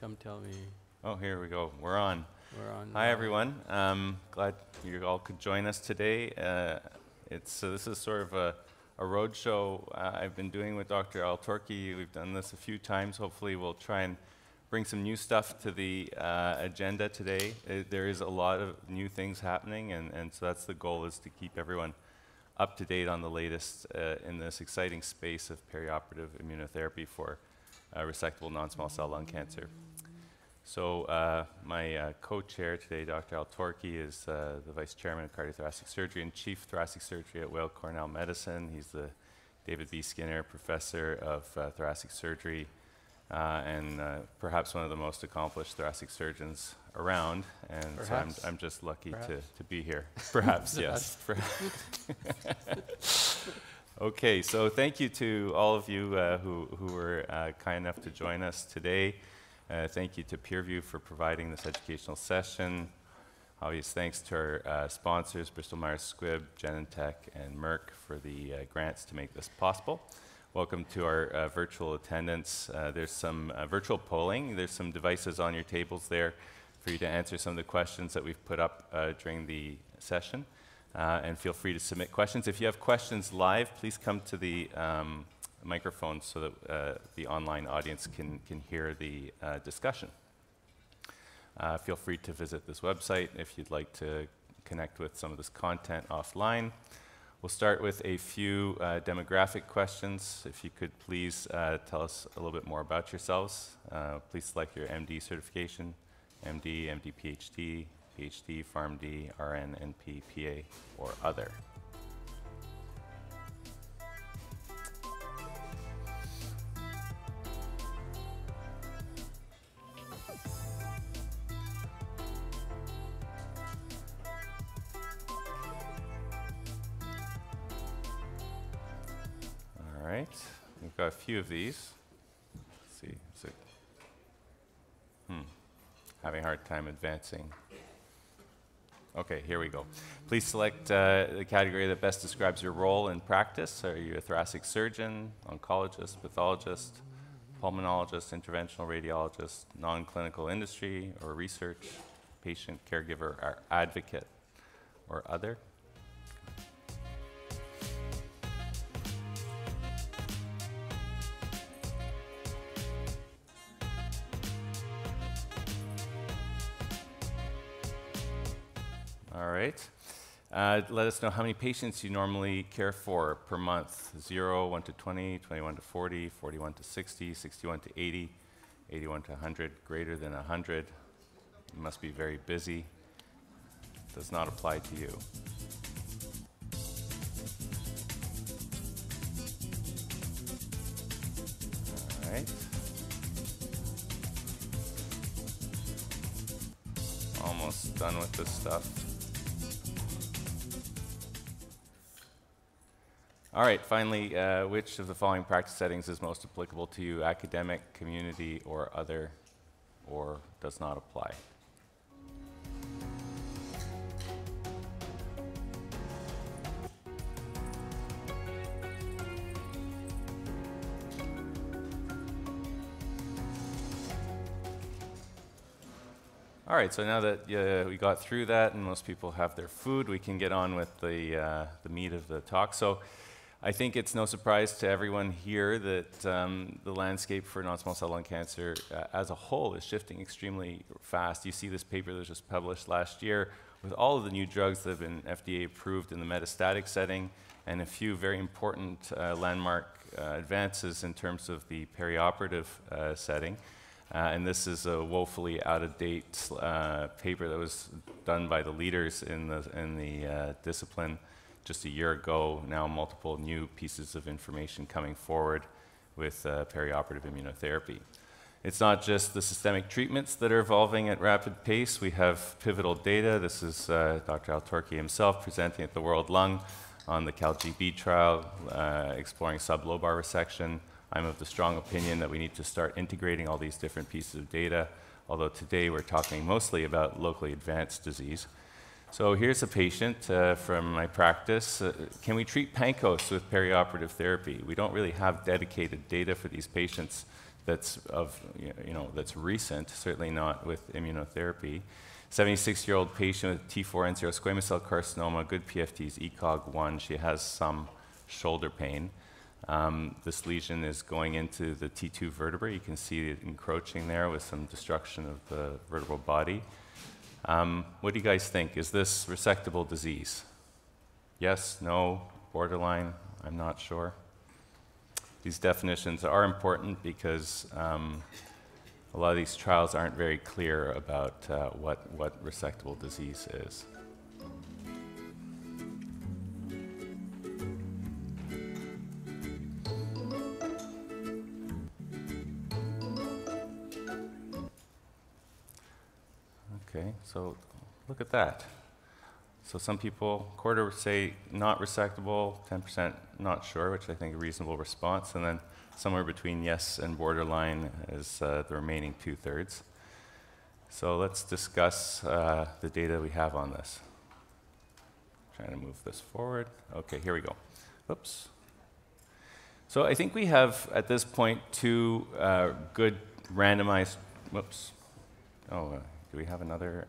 come tell me Oh, here we go. We're on. we're on. Hi, everyone. Um, glad you all could join us today. Uh, it's uh, this is sort of a, a road show uh, I've been doing with Dr. Altorki. We've done this a few times. Hopefully, we'll try and bring some new stuff to the uh, agenda today. Uh, there is a lot of new things happening, and, and so that's the goal: is to keep everyone up to date on the latest uh, in this exciting space of perioperative immunotherapy for resectable non-small cell lung cancer. So uh, my uh, co-chair today, Dr. Altorki, is uh, the vice chairman of cardiothoracic surgery and chief thoracic surgery at Weill Cornell Medicine. He's the David B. Skinner Professor of uh, Thoracic Surgery uh, and uh, perhaps one of the most accomplished thoracic surgeons around. And so I'm, I'm just lucky to, Perhaps. to be here. Perhaps, yes. Okay, so thank you to all of you uh, who, who were uh, kind enough to join us today. Uh, thank you to PeerView for providing this educational session. Obvious thanks to our uh, sponsors, Bristol Myers Squibb, Genentech, and Merck for the uh, grants to make this possible. Welcome to our uh, virtual attendance. There's some virtual polling. There's some devices on your tables there for you to answer some of the questions that we've put up during the session. Uh, and feel free to submit questions. If you have questions live, please come to the um, microphone so that uh, the online audience can, can hear the uh, discussion. Uh, feel free to visit this website if you'd like to connect with some of this content offline. We'll start with a few uh, demographic questions. If you could please uh, tell us a little bit more about yourselves. Please select your MD certification, MD, MD PhD, PhD, PharmD, RN, NP, PA, or other. All right, we've got a few of these. Let's see? Hmm, having a hard time advancing. Okay, here we go. Please select uh, the category that best describes your role in practice. Are you a thoracic surgeon, oncologist, pathologist, pulmonologist, interventional radiologist, non-clinical industry or research, patient, caregiver, or advocate, or other? Uh, let us know how many patients you normally care for per month 0, 1 to 20, 21 to 40, 41 to 60, 61 to 80, 81 to 100, greater than 100. You must be very busy. Does not apply to you. All right. Almost done with this stuff. All right, finally, uh, which of the following practice settings is most applicable to you, academic, community, or other, or does not apply? All right, so now that uh, we got through that and most people have their food, we can get on with the, uh, the meat of the talk. So I think it's no surprise to everyone here that um, the landscape for non-small cell lung cancer uh, as a whole is shifting extremely fast. You see this paper that was just published last year with all of the new drugs that have been FDA approved in the metastatic setting and a few very important uh, landmark uh, advances in terms of the perioperative uh, setting. Uh, and this is a woefully out of date uh, paper that was done by the leaders in the, in the discipline just a year ago. Now, multiple new pieces of information coming forward with uh, perioperative immunotherapy. It's not just the systemic treatments that are evolving at rapid pace. We have pivotal data. This is uh, Dr. Altorki himself presenting at the World Lung on the CALGB trial uh, exploring sublobar resection. I'm of the strong opinion that we need to start integrating all these different pieces of data, although today we're talking mostly about locally advanced disease. So here's a patient uh, from my practice. Uh, can we treat Pancoast with perioperative therapy? We don't really have dedicated data for these patients that's of, you know, that's recent, certainly not with immunotherapy. 76-year-old patient with T4N0 squamous cell carcinoma, good PFTs, ECOG 1. She has some shoulder pain. Um, this lesion is going into the T2 vertebrae. You can see it encroaching there with some destruction of the vertebral body. Um, what do you guys think? Is this resectable disease? Yes, no, borderline, I'm not sure. These definitions are important because um, a lot of these trials aren't very clear about uh, what, what resectable disease is. Okay, so look at that. So some people, quarter say not resectable, 10% not sure, which I think a reasonable response, and then somewhere between yes and borderline is uh, the remaining two thirds. So let's discuss uh, the data we have on this. Trying to move this forward. Okay, here we go. Oops. So I think we have at this point two uh, good randomized. Whoops. Oh, uh, do we have another?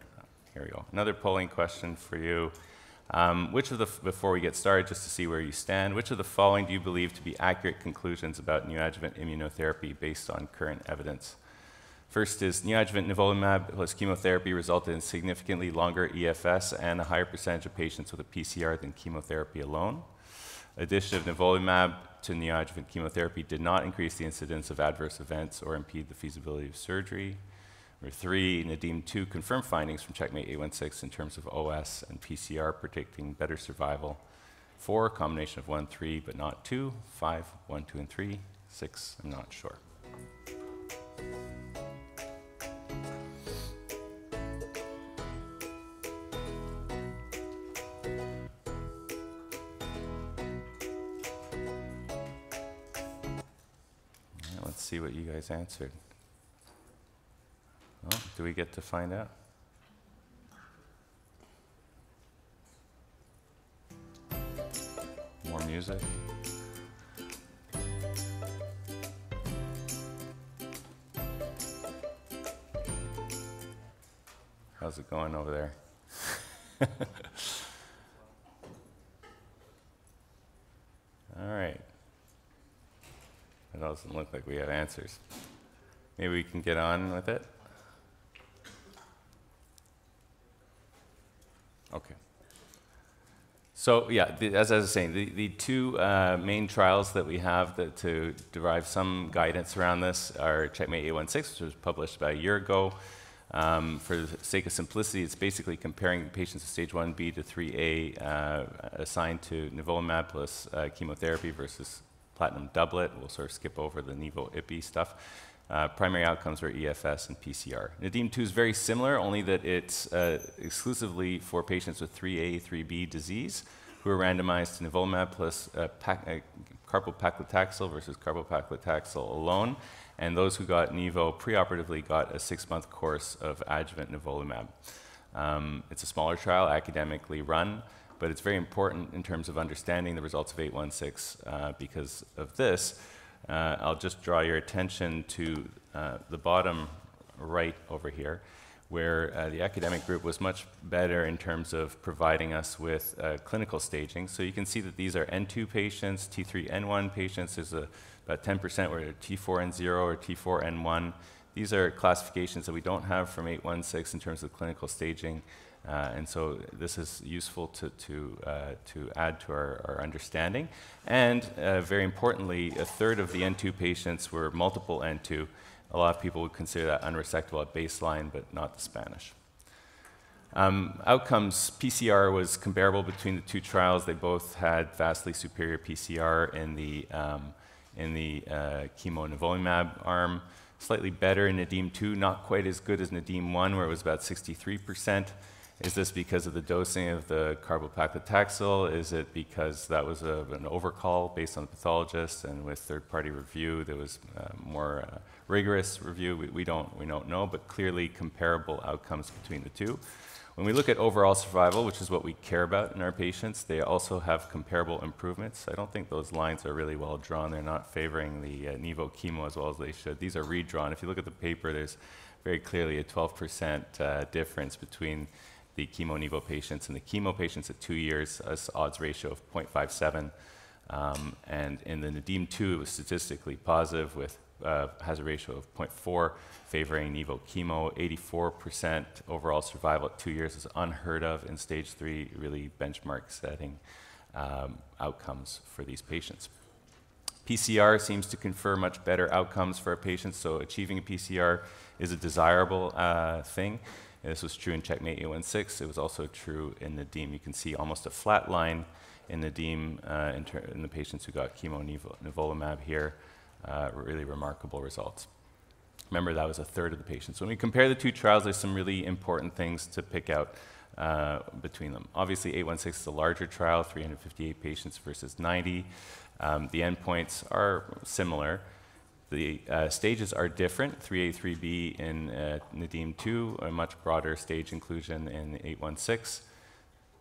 Here we go. Another polling question for you. Um, which of the, before we get started, just to see where you stand, which of the following do you believe to be accurate conclusions about neoadjuvant immunotherapy based on current evidence? First is neoadjuvant nivolumab plus chemotherapy resulted in significantly longer EFS and a higher percentage of patients with a PCR than chemotherapy alone. Addition of nivolumab to neoadjuvant chemotherapy did not increase the incidence of adverse events or impede the feasibility of surgery. Number three, Nadim 2 confirmed findings from Checkmate 816 in terms of OS and PCR predicting better survival. Four, combination of 1, 3, but not 2. 5, 1, 2, and 3. 6, I'm not sure. let's see what you guys answered. Well, do we get to find out? More music. How's it going over there? All right. It doesn't look like we have answers. Maybe we can get on with it. Okay. So yeah, the, as I was saying, the, the two uh, main trials that we have that to derive some guidance around this are Checkmate 816, which was published about a year ago. Um, for the sake of simplicity, it's basically comparing patients with stage 1B to 3A uh, assigned to nivolumab plus uh, chemotherapy versus platinum doublet. We'll sort of skip over the nivo-ipi stuff. Uh, primary outcomes are EFS and PCR. Nadim 2 is very similar, only that it's uh, exclusively for patients with 3A, 3B disease who are randomized to nivolumab plus uh, pac- uh, carboplatin versus carboplatin alone. And those who got Nivo preoperatively got a six month course of adjuvant nivolumab. Um, it's a smaller trial, academically run, but it's very important in terms of understanding the results of 816 uh, because of this uh, I'll just draw your attention to uh, the bottom right over here, where uh, the academic group was much better in terms of providing us with uh, clinical staging. So you can see that these are N2 patients, T3N1 patients. There's a, about 10% were T4N0 or T4N1. These are classifications that we don't have from 816 in terms of clinical staging. Uh, and so this is useful to, to, uh, to add to our, our understanding. And uh, very importantly, a third of the N2 patients were multiple N2. A lot of people would consider that unresectable at baseline, but not the Spanish. Um, outcomes PCR was comparable between the two trials. They both had vastly superior PCR in the, um, in the uh, chemo nivolumab arm, slightly better in Nadim 2, not quite as good as Nadim 1, where it was about 63%. Is this because of the dosing of the carbopaclitaxel? Is it because that was a, an overcall based on the pathologist and with third-party review there was uh, more uh, rigorous review? We, we, don't, we don't know, but clearly comparable outcomes between the two. When we look at overall survival, which is what we care about in our patients, they also have comparable improvements. I don't think those lines are really well drawn. They're not favoring the uh, Nivo chemo as well as they should. These are redrawn. If you look at the paper, there's very clearly a 12% uh, difference between the chemo Nivo patients and the chemo patients at two years, odds ratio of 0.57. Um, and in the Nadim 2, it was statistically positive with uh, hazard ratio of 0.4, favoring Nivo chemo. 84% overall survival at two years is unheard of in stage three, really benchmark setting um, outcomes for these patients. PCR seems to confer much better outcomes for our patients, so achieving a PCR is a desirable uh, thing. And this was true in Checkmate 816. It was also true in the DEEM. You can see almost a flat line in Nadim uh, in, in, the patients who got chemo nivolumab here. Uh, really remarkable results. Remember, that was a third of the patients. When we compare the two trials, there's some really important things to pick out uh, between them. Obviously, 816 is a larger trial, 358 patients versus 90. Um, the endpoints are similar. The uh, stages are different. 3A, 3B in uh, Nadim 2, a much broader stage inclusion in 816.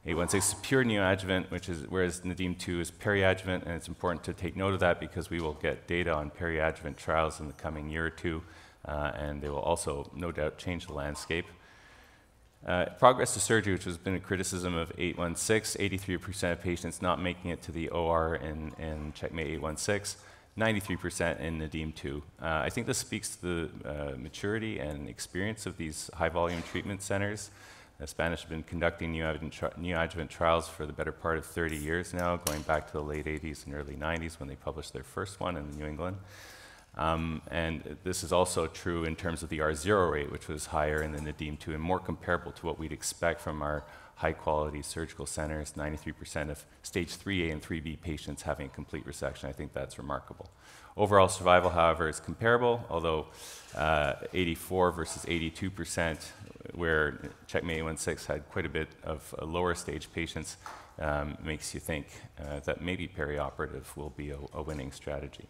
816 is pure neoadjuvant, which is, whereas Nadim 2 is periadjuvant, and it's important to take note of that because we will get data on periadjuvant trials in the coming year or two, uh, and they will also, no doubt, change the landscape. Uh, progress to surgery, which has been a criticism of 816, 83% of patients not making it to the OR in, in Checkmate 816. 93% in Nadim 2. Uh, I think this speaks to the uh, maturity and experience of these high volume treatment centers. Uh, Spanish have been conducting neoadjuvant, neoadjuvant, trials for the better part of 30 years now, going back to the late 80s and early 90s when they published their first one in New England. Um, and this is also true in terms of the R0 rate, which was higher in the Nadim 2 and more comparable to what we'd expect from our high quality surgical centers, 93% of stage 3A and 3B patients having complete resection. I think that's remarkable. Overall survival, however, is comparable, although uh, 84 versus 82%, where Checkmate 16 had quite a bit of uh, lower stage patients, um, makes you think uh, that maybe perioperative will be a, a winning strategy.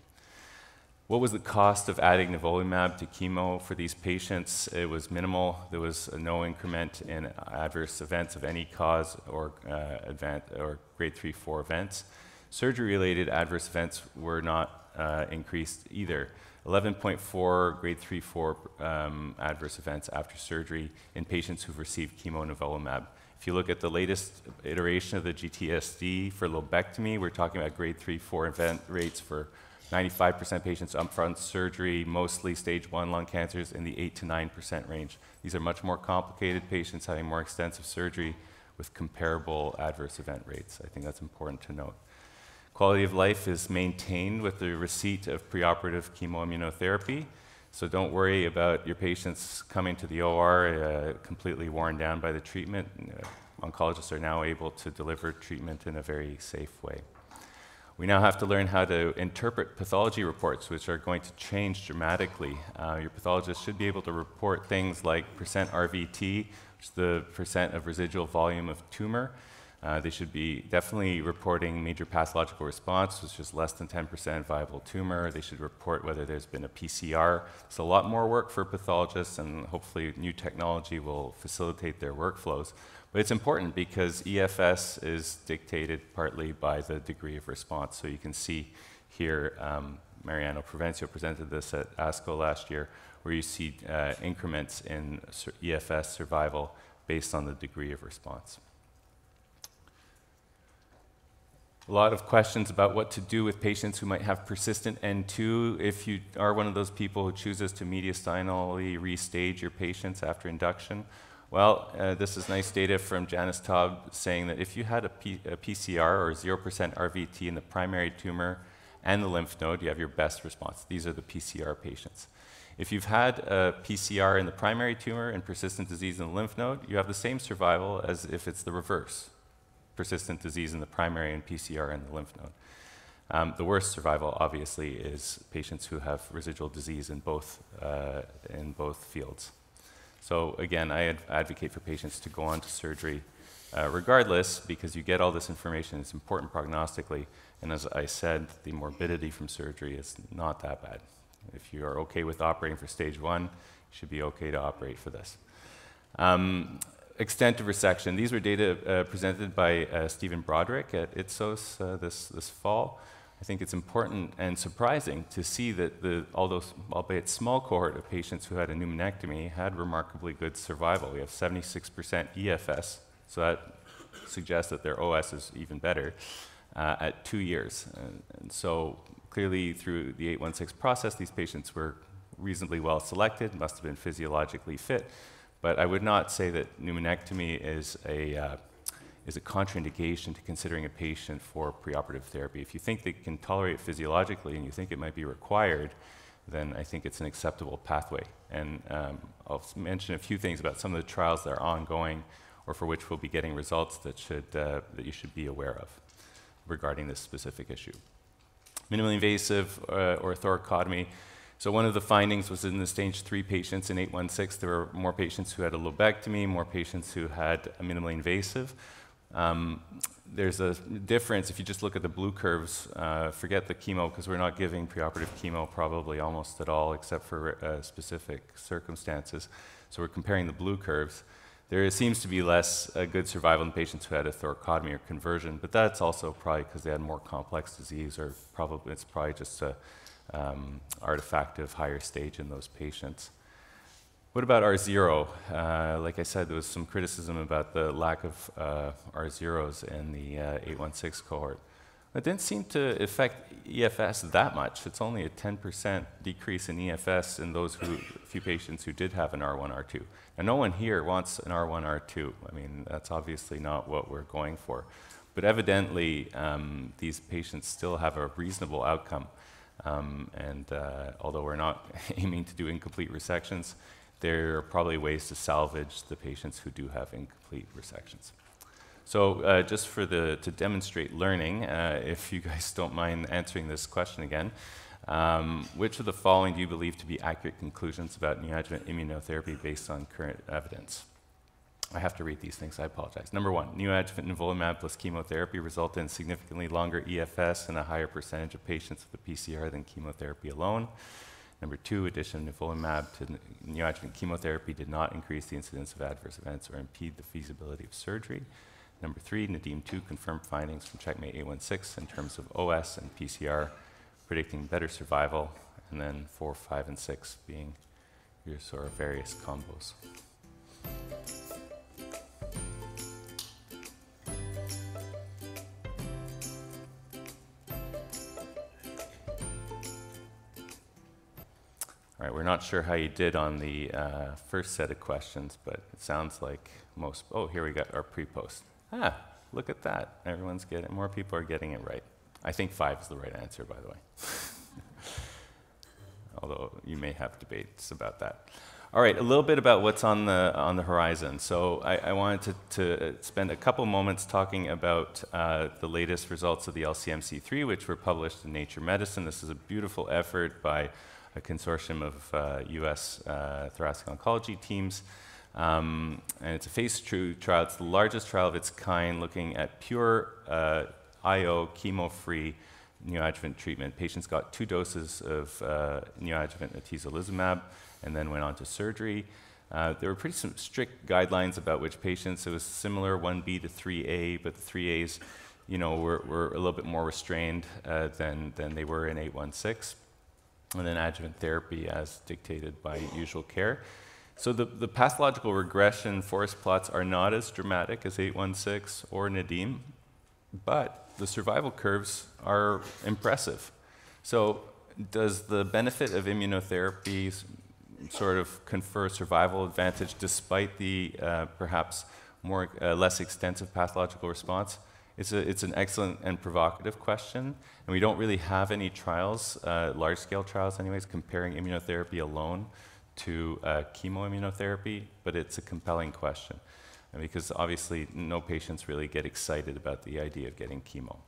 What was the cost of adding nivolumab to chemo for these patients? It was minimal. There was no increment in adverse events of any cause or uh, event or grade 3, 4 events. Surgery-related adverse events were not uh, increased either. 11.4 grade 3, 4 um, adverse events after surgery in patients who've received chemo nivolumab. If you look at the latest iteration of the GTSD for lobectomy, we're talking about grade 3, 4 event rates for 95% patients upfront surgery, mostly stage one lung cancers in the 8 to 9% range. These are much more complicated patients having more extensive surgery with comparable adverse event rates. I think that's important to note. Quality of life is maintained with the receipt of preoperative chemoimmunotherapy. So don't worry about your patients coming to the OR uh, completely worn down by the treatment. Uh, oncologists are now able to deliver treatment in a very safe way. We now have to learn how to interpret pathology reports, which are going to change dramatically. Uh, your pathologist should be able to report things like percent RVT, which is the percent of residual volume of tumor. Uh, they should be definitely reporting major pathological response, which is less than 10% viable tumor. They should report whether there's been a PCR. It's a lot more work for pathologists, and hopefully, new technology will facilitate their workflows. But it's important because EFS is dictated partly by the degree of response. So you can see here, um, Mariano Provencio presented this at ASCO last year, where you see uh, increments in EFS survival based on the degree of response. A lot of questions about what to do with patients who might have persistent N2. If you are one of those people who chooses to mediastinally restage your patients after induction, well, uh, this is nice data from Janis Taube saying that if you had a, P a PCR or 0% RVT in the primary tumor and the lymph node, you have your best response. These are the PCR patients. If you've had a PCR in the primary tumor and persistent disease in the lymph node, you have the same survival as if it's the reverse persistent disease in the primary and PCR in the lymph node. Um, the worst survival, obviously, is patients who have residual disease in both, uh, in both fields. So again, I ad- advocate for patients to go on to surgery uh, regardless because you get all this information. It's important prognostically. And as I said, the morbidity from surgery is not that bad. If you are okay with operating for stage one, you should be okay to operate for this. Um, extent of resection. These were data uh, presented by uh, Stephen Broderick at Ipsos uh, this, this fall. I think it's important and surprising to see that the, although albeit small cohort of patients who had a pneumonectomy had remarkably good survival. We have 76% EFS, so that suggests that their OS is even better uh, at two years. And, and so clearly through the 816 process, these patients were reasonably well selected, must have been physiologically fit. But I would not say that pneumonectomy is a, uh, is a contraindication to considering a patient for preoperative therapy. If you think they can tolerate it physiologically and you think it might be required, then I think it's an acceptable pathway. And um, I'll mention a few things about some of the trials that are ongoing or for which we'll be getting results that, should, uh, that you should be aware of regarding this specific issue. Minimally invasive uh, or thoracotomy. So one of the findings was in the stage three patients in 816, there were more patients who had a lobectomy, more patients who had a minimally invasive. Um, there's a difference if you just look at the blue curves. Uh, forget the chemo because we're not giving preoperative chemo probably almost at all, except for uh, specific circumstances. So we're comparing the blue curves. There seems to be less uh, good survival in patients who had a thoracotomy or conversion, but that's also probably because they had more complex disease, or probably it's probably just an um, artifact of higher stage in those patients. What about R0? Uh, like I said, there was some criticism about the lack of uh, R0s in the uh, 816 cohort. It didn't seem to affect EFS that much. It's only a 10% decrease in EFS in those who, few patients who did have an R1, R2. And no one here wants an R1, R2. I mean, that's obviously not what we're going for. But evidently, um, these patients still have a reasonable outcome. Um, and uh, although we're not aiming to do incomplete resections, there are probably ways to salvage the patients who do have incomplete resections. So uh, just for the, to demonstrate learning, uh, if you guys don't mind answering this question again, um, which of the following do you believe to be accurate conclusions about neoadjuvant immunotherapy based on current evidence? I have to read these things, I apologize. Number one, neoadjuvant nivolumab plus chemotherapy resulted in significantly longer EFS and a higher percentage of patients with a PCR than chemotherapy alone. Number two, addition of nivolumab to neoadjuvant chemotherapy did not increase the incidence of adverse events or impede the feasibility of surgery. Number three, Nadim 2 confirmed findings from Checkmate 816 in terms of OS and PCR, predicting better survival, and then four, five, and six being your sort of various combos. Right, we're not sure how you did on the uh, first set of questions, but it sounds like most. Oh, here we got our pre-post. Ah, look at that. Everyone's getting, more people are getting it right. I think five is the right answer, by the way. Although you may have debates about that. All right, a little bit about what's on the, on the horizon. So I, I wanted to, to, spend a couple moments talking about uh, the latest results of the LCMC3, which were published in Nature Medicine. This is a beautiful effort by a consortium of uh, US uh, thoracic oncology teams. Um, and it's a phase two trial. It's the largest trial of its kind looking at pure uh, IO chemo-free neoadjuvant treatment. Patients got two doses of uh, neoadjuvant atezolizumab and then went on to surgery. Uh, there were pretty strict guidelines about which patients. It was similar 1B to 3A, but the 3As, you know, were, were a little bit more restrained uh, than, than they were in 816. And then adjuvant therapy as dictated by usual care. So the, the pathological regression forest plots are not as dramatic as 816 or Nadim, but the survival curves are impressive. So does the benefit of immunotherapy sort of confer survival advantage despite the uh, perhaps more uh, less extensive pathological response? It's, a, it's an excellent and provocative question, and we don't really have any trials, uh, large-scale trials anyways, comparing immunotherapy alone to uh, chemoimmunotherapy, but it's a compelling question because obviously no patients really get excited about the idea of getting chemo.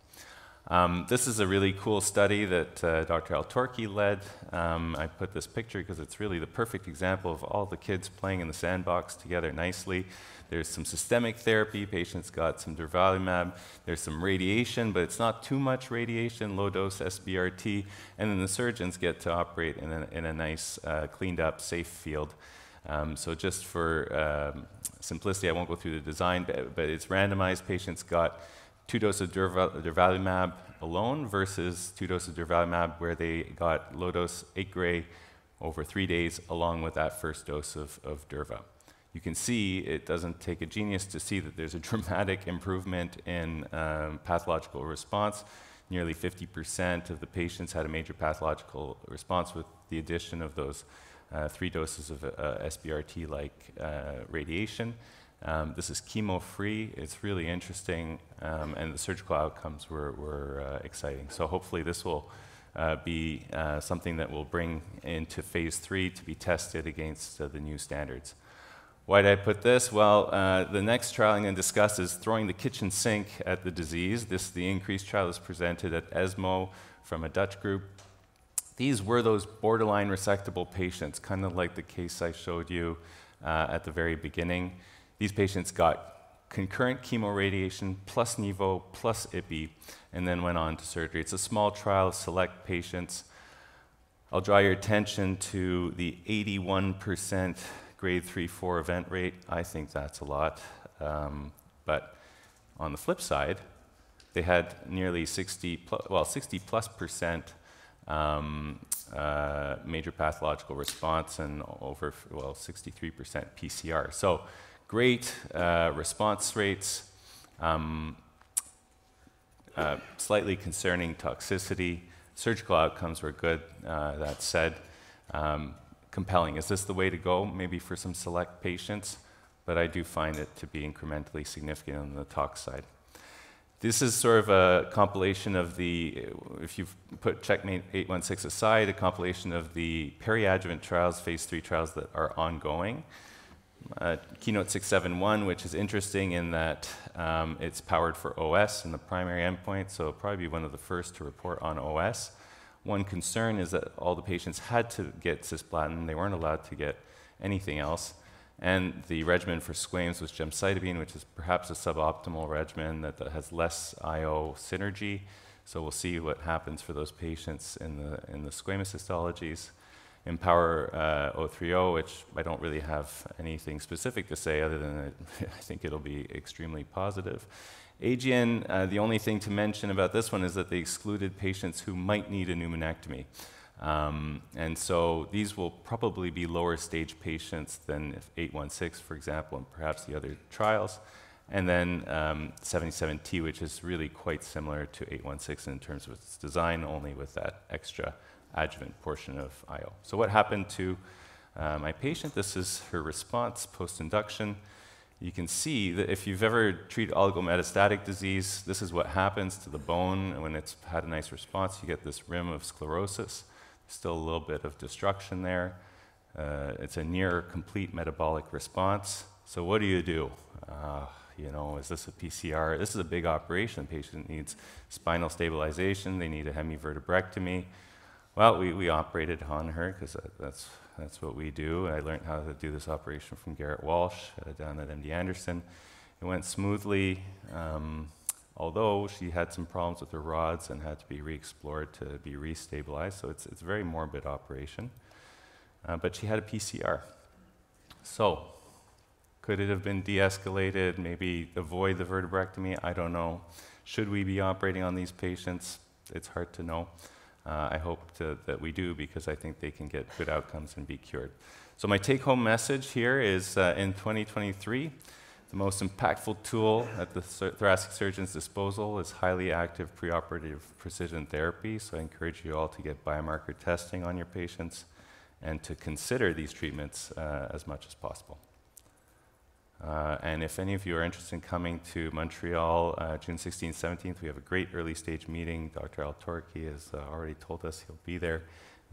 Um, this is a really cool study that uh, Dr. Altorki led. Um, I put this picture because it's really the perfect example of all the kids playing in the sandbox together nicely. There's some systemic therapy. Patients got some durvalumab. There's some radiation, but it's not too much radiation, low dose SBRT. And then the surgeons get to operate in a, in a nice, uh, cleaned up, safe field. Um, so just for um, simplicity, I won't go through the design, but, but it's randomized. Patients got two doses of durvalumab alone versus two doses of durvalumab where they got low dose 8 gray over three days along with that first dose of, of durva. You can see it doesn't take a genius to see that there's a dramatic improvement in um, pathological response. Nearly 50% of the patients had a major pathological response with the addition of those uh, three doses of uh, SBRT like uh, radiation. Um, this is chemo free. It's really interesting, um, and the surgical outcomes were, were uh, exciting. So, hopefully, this will uh, be uh, something that we'll bring into phase three to be tested against the new standards. Why did I put this? Well, uh, the next trial I'm going to discuss is throwing the kitchen sink at the disease. This, the increased trial, is presented at ESMO from a Dutch group. These were those borderline resectable patients, kind of like the case I showed you uh, at the very beginning. These patients got concurrent chemoradiation plus Nivo plus IPI and then went on to surgery. It's a small trial, select patients. I'll draw your attention to the 81% grade 3 4 event rate. I think that's a lot. Um, but on the flip side, they had nearly 60, plus, well, 60 plus percent um, uh, major pathological response and over, well, 63% PCR. So great uh, response rates, um, uh, slightly concerning toxicity. Surgical outcomes were good, uh, that said. Um, compelling. Is this the way to go? Maybe for some select patients, but I do find it to be incrementally significant on the tox side. This is sort of a compilation of the, if you've put Checkmate 816 aside, a compilation of the peri-adjuvant trials, phase three trials that are ongoing. Uh, Keynote 671, which is interesting in that um, it's powered for OS in the primary endpoint, so it'll probably be one of the first to report on OS. One concern is that all the patients had to get cisplatin, they weren't allowed to get anything else. And the regimen for squamous was gemcitabine, which is perhaps a suboptimal regimen that, that has less IO synergy. So we'll see what happens for those patients in the, in the squamous histologies. IMpower uh, 030, which I don't really have anything specific to say other than I think it'll be extremely positive. AEGEAN, uh, the only thing to mention about this one is that they excluded patients who might need a pneumonectomy. Um, and so these will probably be lower stage patients than 816, for example, and perhaps the other trials. And then um, 77T, which is really quite similar to 816 in terms of its design, only with that extra adjuvant portion of IO. So what happened to uh, my patient? This is her response post-induction. You can see that if you've ever treated oligometastatic disease, this is what happens to the bone. when it's had a nice response, you get this rim of sclerosis. Still a little bit of destruction there. Uh, it's a near complete metabolic response. So what do you do? Uh, you know, is this a PCR? This is a big operation. The patient needs spinal stabilization. They need a hemivertebrectomy. Well, we, we operated on her because that's, that's what we do. I learned how to do this operation from Garrett Walsh uh, down at MD Anderson. It went smoothly, um, although she had some problems with her rods and had to be re-explored to be restabilized. So it's, it's a very morbid operation. Uh, but she had a PCR. So, could it have been de escalated, maybe avoid the vertebrectomy? I don't know. Should we be operating on these patients? It's hard to know. Uh, I hope to, that we do because I think they can get good outcomes and be cured. So, my take home message here is uh, in 2023, the most impactful tool at the thoracic surgeon's disposal is highly active preoperative precision therapy. So, I encourage you all to get biomarker testing on your patients and to consider these treatments uh, as much as possible. Uh, and if any of you are interested in coming to Montreal uh, June 16th, 17th, we have a great early stage meeting. Dr. Altorki has uh, already told us he'll be there,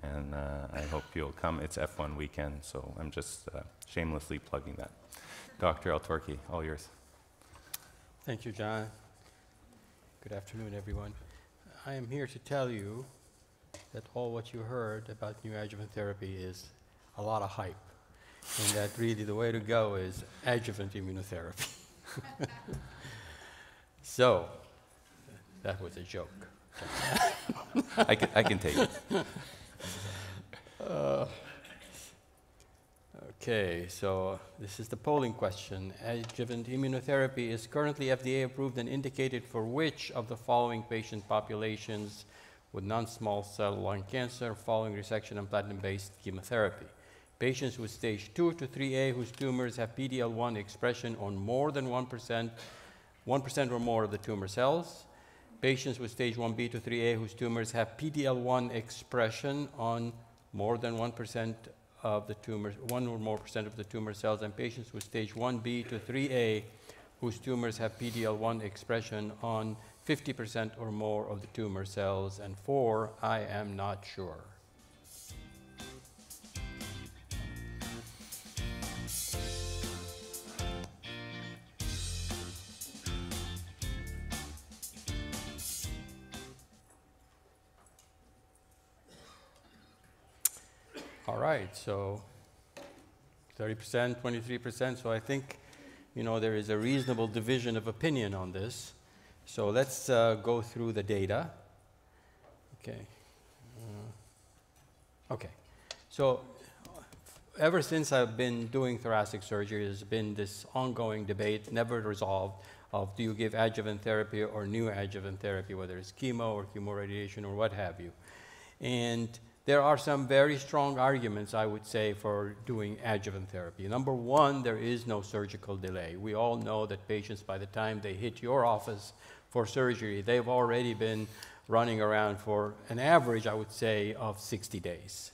and uh, I hope you'll come. It's F1 weekend, so I'm just uh, shamelessly plugging that. Dr. Altorki, all yours. Thank you, John. Good afternoon, everyone. I am here to tell you that all what you heard about new adjuvant therapy is a lot of hype, and that really the way to go is adjuvant immunotherapy. so, that was a joke. I can, I can take it. Uh, okay, so this is the polling question. Adjuvant immunotherapy is currently FDA approved and indicated for which of the following patient populations with non-small cell lung cancer following resection and platinum-based chemotherapy? Patients with stage 2 to 3A whose tumors have PD-L1 expression on more than 1%, 1% or more of the tumor cells, patients with stage 1B to 3A whose tumors have PD-L1 expression on more than 1% of the tumors, 1 or more percent of the tumor cells, and patients with stage 1B to 3A whose tumors have PD-L1 expression on 50% or more of the tumor cells, and 4, I am not sure. Right, so 30%, 23%. So I think, you know, there is a reasonable division of opinion on this. So let's uh, go through the data. Okay. Uh, okay. So ever since I've been doing thoracic surgery, there's been this ongoing debate, never resolved, of do you give adjuvant therapy or new adjuvant therapy, whether it's chemo or chemoradiation or what have you. And there are some very strong arguments, I would say, for doing adjuvant therapy. Number one, there is no surgical delay. We all know that patients, by the time they hit your office for surgery, they've already been running around for an average, I would say, of 60 days.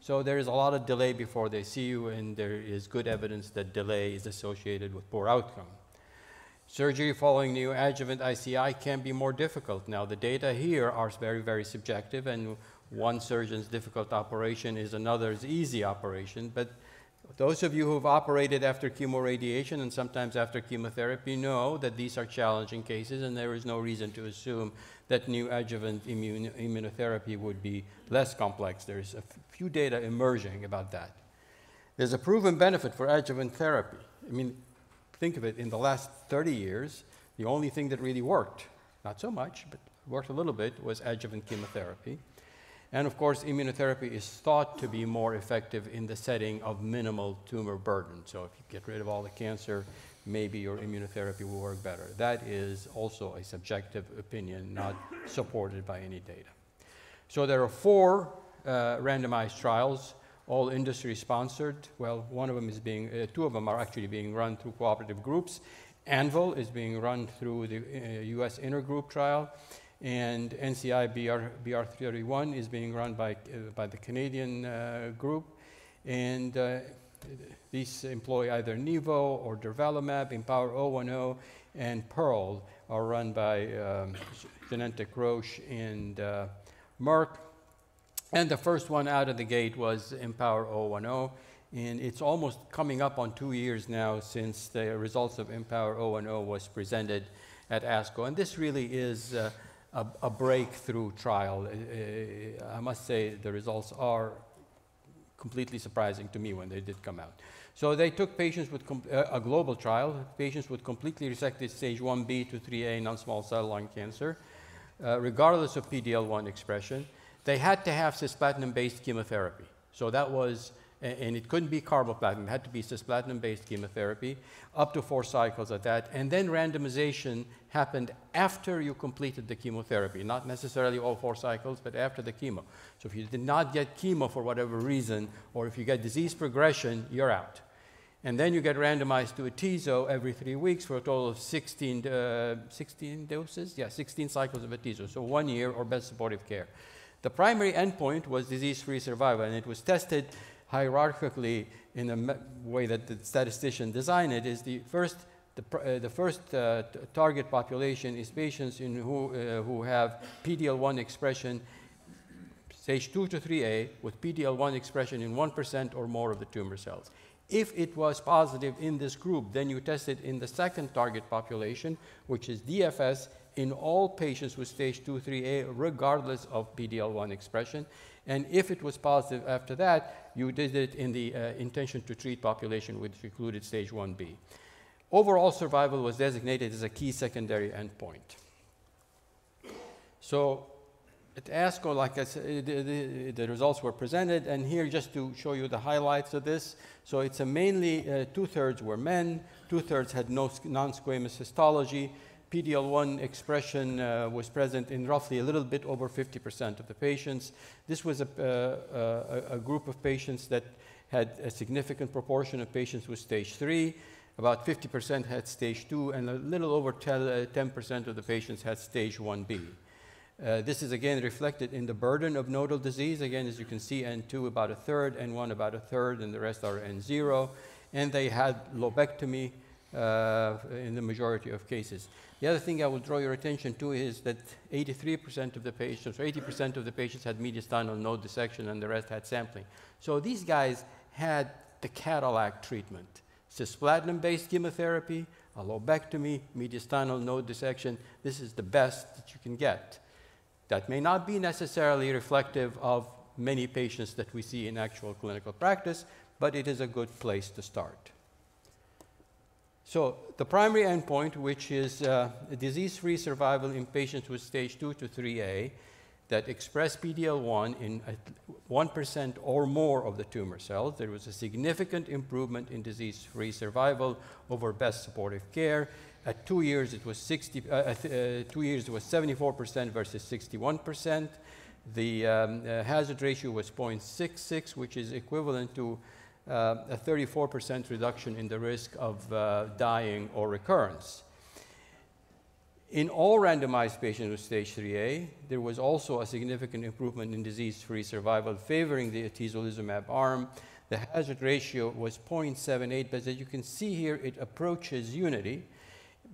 So there is a lot of delay before they see you, and there is good evidence that delay is associated with poor outcome. Surgery following neoadjuvant ICI can be more difficult. Now, the data here are very, very subjective, and one surgeon's difficult operation is another's easy operation. But those of you who have operated after chemoradiation and sometimes after chemotherapy know that these are challenging cases, and there is no reason to assume that neoadjuvant immune, immunotherapy would be less complex. There's a few data emerging about that. There's a proven benefit for adjuvant therapy. I mean, think of it, in the last 30 years, the only thing that really worked, not so much, but worked a little bit, was adjuvant chemotherapy. And of course, immunotherapy is thought to be more effective in the setting of minimal tumor burden. So if you get rid of all the cancer, maybe your immunotherapy will work better. That is also a subjective opinion, not supported by any data. So there are four uh, randomized trials, all industry sponsored. Well, one of them is being, uh, two of them are actually being run through cooperative groups. ANVIL is being run through the uh, US intergroup trial and NCI BR, BR31 is being run by, uh, by the Canadian uh, group. And uh, these employ either Nivo or durvalumab, IMpower 010, and Pearl are run by um, Genentech Roche and uh, Merck. And the first one out of the gate was IMpower 010. And it's almost coming up on two years now since the results of IMpower 010 was presented at ASCO. And this really is uh, a, a breakthrough trial. Uh, I must say the results are completely surprising to me when they did come out. So they took patients with uh, a global trial, patients with completely resected stage 1B to 3A non-small cell lung cancer, uh, regardless of PD-L1 expression. They had to have cisplatin-based chemotherapy. So that was and it couldn't be carboplatin, it had to be cisplatin-based chemotherapy, up to four cycles of that, and then randomization happened after you completed the chemotherapy, not necessarily all four cycles, but after the chemo. So if you did not get chemo for whatever reason, or if you get disease progression, you're out. And then you get randomized to a atezo every three weeks for a total of 16, uh, 16 doses? Yeah, 16 cycles of atezo, so one year or best supportive care. The primary endpoint was disease-free survival, and it was tested hierarchically in the way that the statistician designed it is the first the, uh, the first uh, target population is patients in who, uh, who have PD-L1 expression stage 2 to 3A with PD-L1 expression in 1% or more of the tumor cells. If it was positive in this group, then you test it in the second target population, which is DFS in all patients with stage 2, 3A, regardless of PD-L1 expression. And if it was positive after that, you did it in the uh, intention to treat population, which included stage 1B. Overall survival was designated as a key secondary endpoint. So at ASCO, like I said, the, the, the, results were presented, and here just to show you the highlights of this. So it's mainly uh, two-thirds were men, two-thirds had no non-squamous histology. PD-L1 expression uh, was present in roughly a little bit over 50% of the patients. This was a, uh, a, a, group of patients that had a significant proportion of patients with stage 3. About 50% had stage 2, and a little over 10% uh, of the patients had stage 1B. Uh, this is again reflected in the burden of nodal disease. Again, as you can see, N2 about a third, N1 about a third, and the rest are N0. And they had lobectomy uh, in the majority of cases. The other thing I will draw your attention to is that 83% of the patients, or 80% of the patients had mediastinal node dissection and the rest had sampling. So these guys had the Cadillac treatment. Cisplatin-based chemotherapy, a lobectomy, mediastinal node dissection. This is the best that you can get. That may not be necessarily reflective of many patients that we see in actual clinical practice, but it is a good place to start. So the primary endpoint, which is uh, disease-free survival in patients with stage 2 to 3A that express PD-L1 in 1% or more of the tumor cells, there was a significant improvement in disease-free survival over best supportive care. At two years, it was 60, uh, uh, two years it was 74% versus 61%. The um, uh, hazard ratio was 0.66, which is equivalent to uh, a 34% reduction in the risk of uh, dying or recurrence. In all randomized patients with stage 3A, there was also a significant improvement in disease-free survival favoring the atezolizumab arm. The hazard ratio was 0.78, but as you can see here, it approaches unity.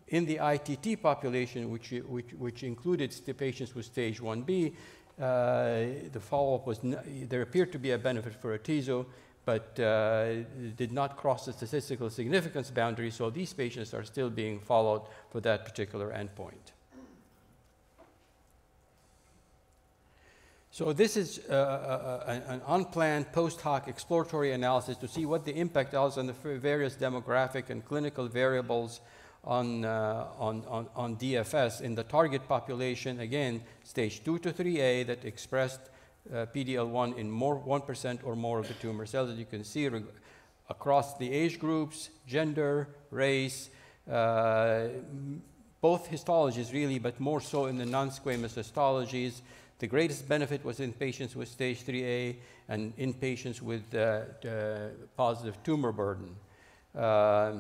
In the ITT population, which, which, which included the patients with stage 1B, uh, the follow-up was, there appeared to be a benefit for atezo, but uh, did not cross the statistical significance boundary, so these patients are still being followed for that particular endpoint. So this is uh, uh, uh an unplanned post hoc exploratory analysis to see what the impact is on the various demographic and clinical variables on, uh, on, on, on DFS in the target population, again, stage 2 to 3A that expressed uh, PD-L1 in more 1% or more of the tumor cells. As you can see across the age groups, gender, race, uh, both histologies really, but more so in the non-squamous histologies. The greatest benefit was in patients with stage 3A and in patients with uh, positive tumor burden. Uh,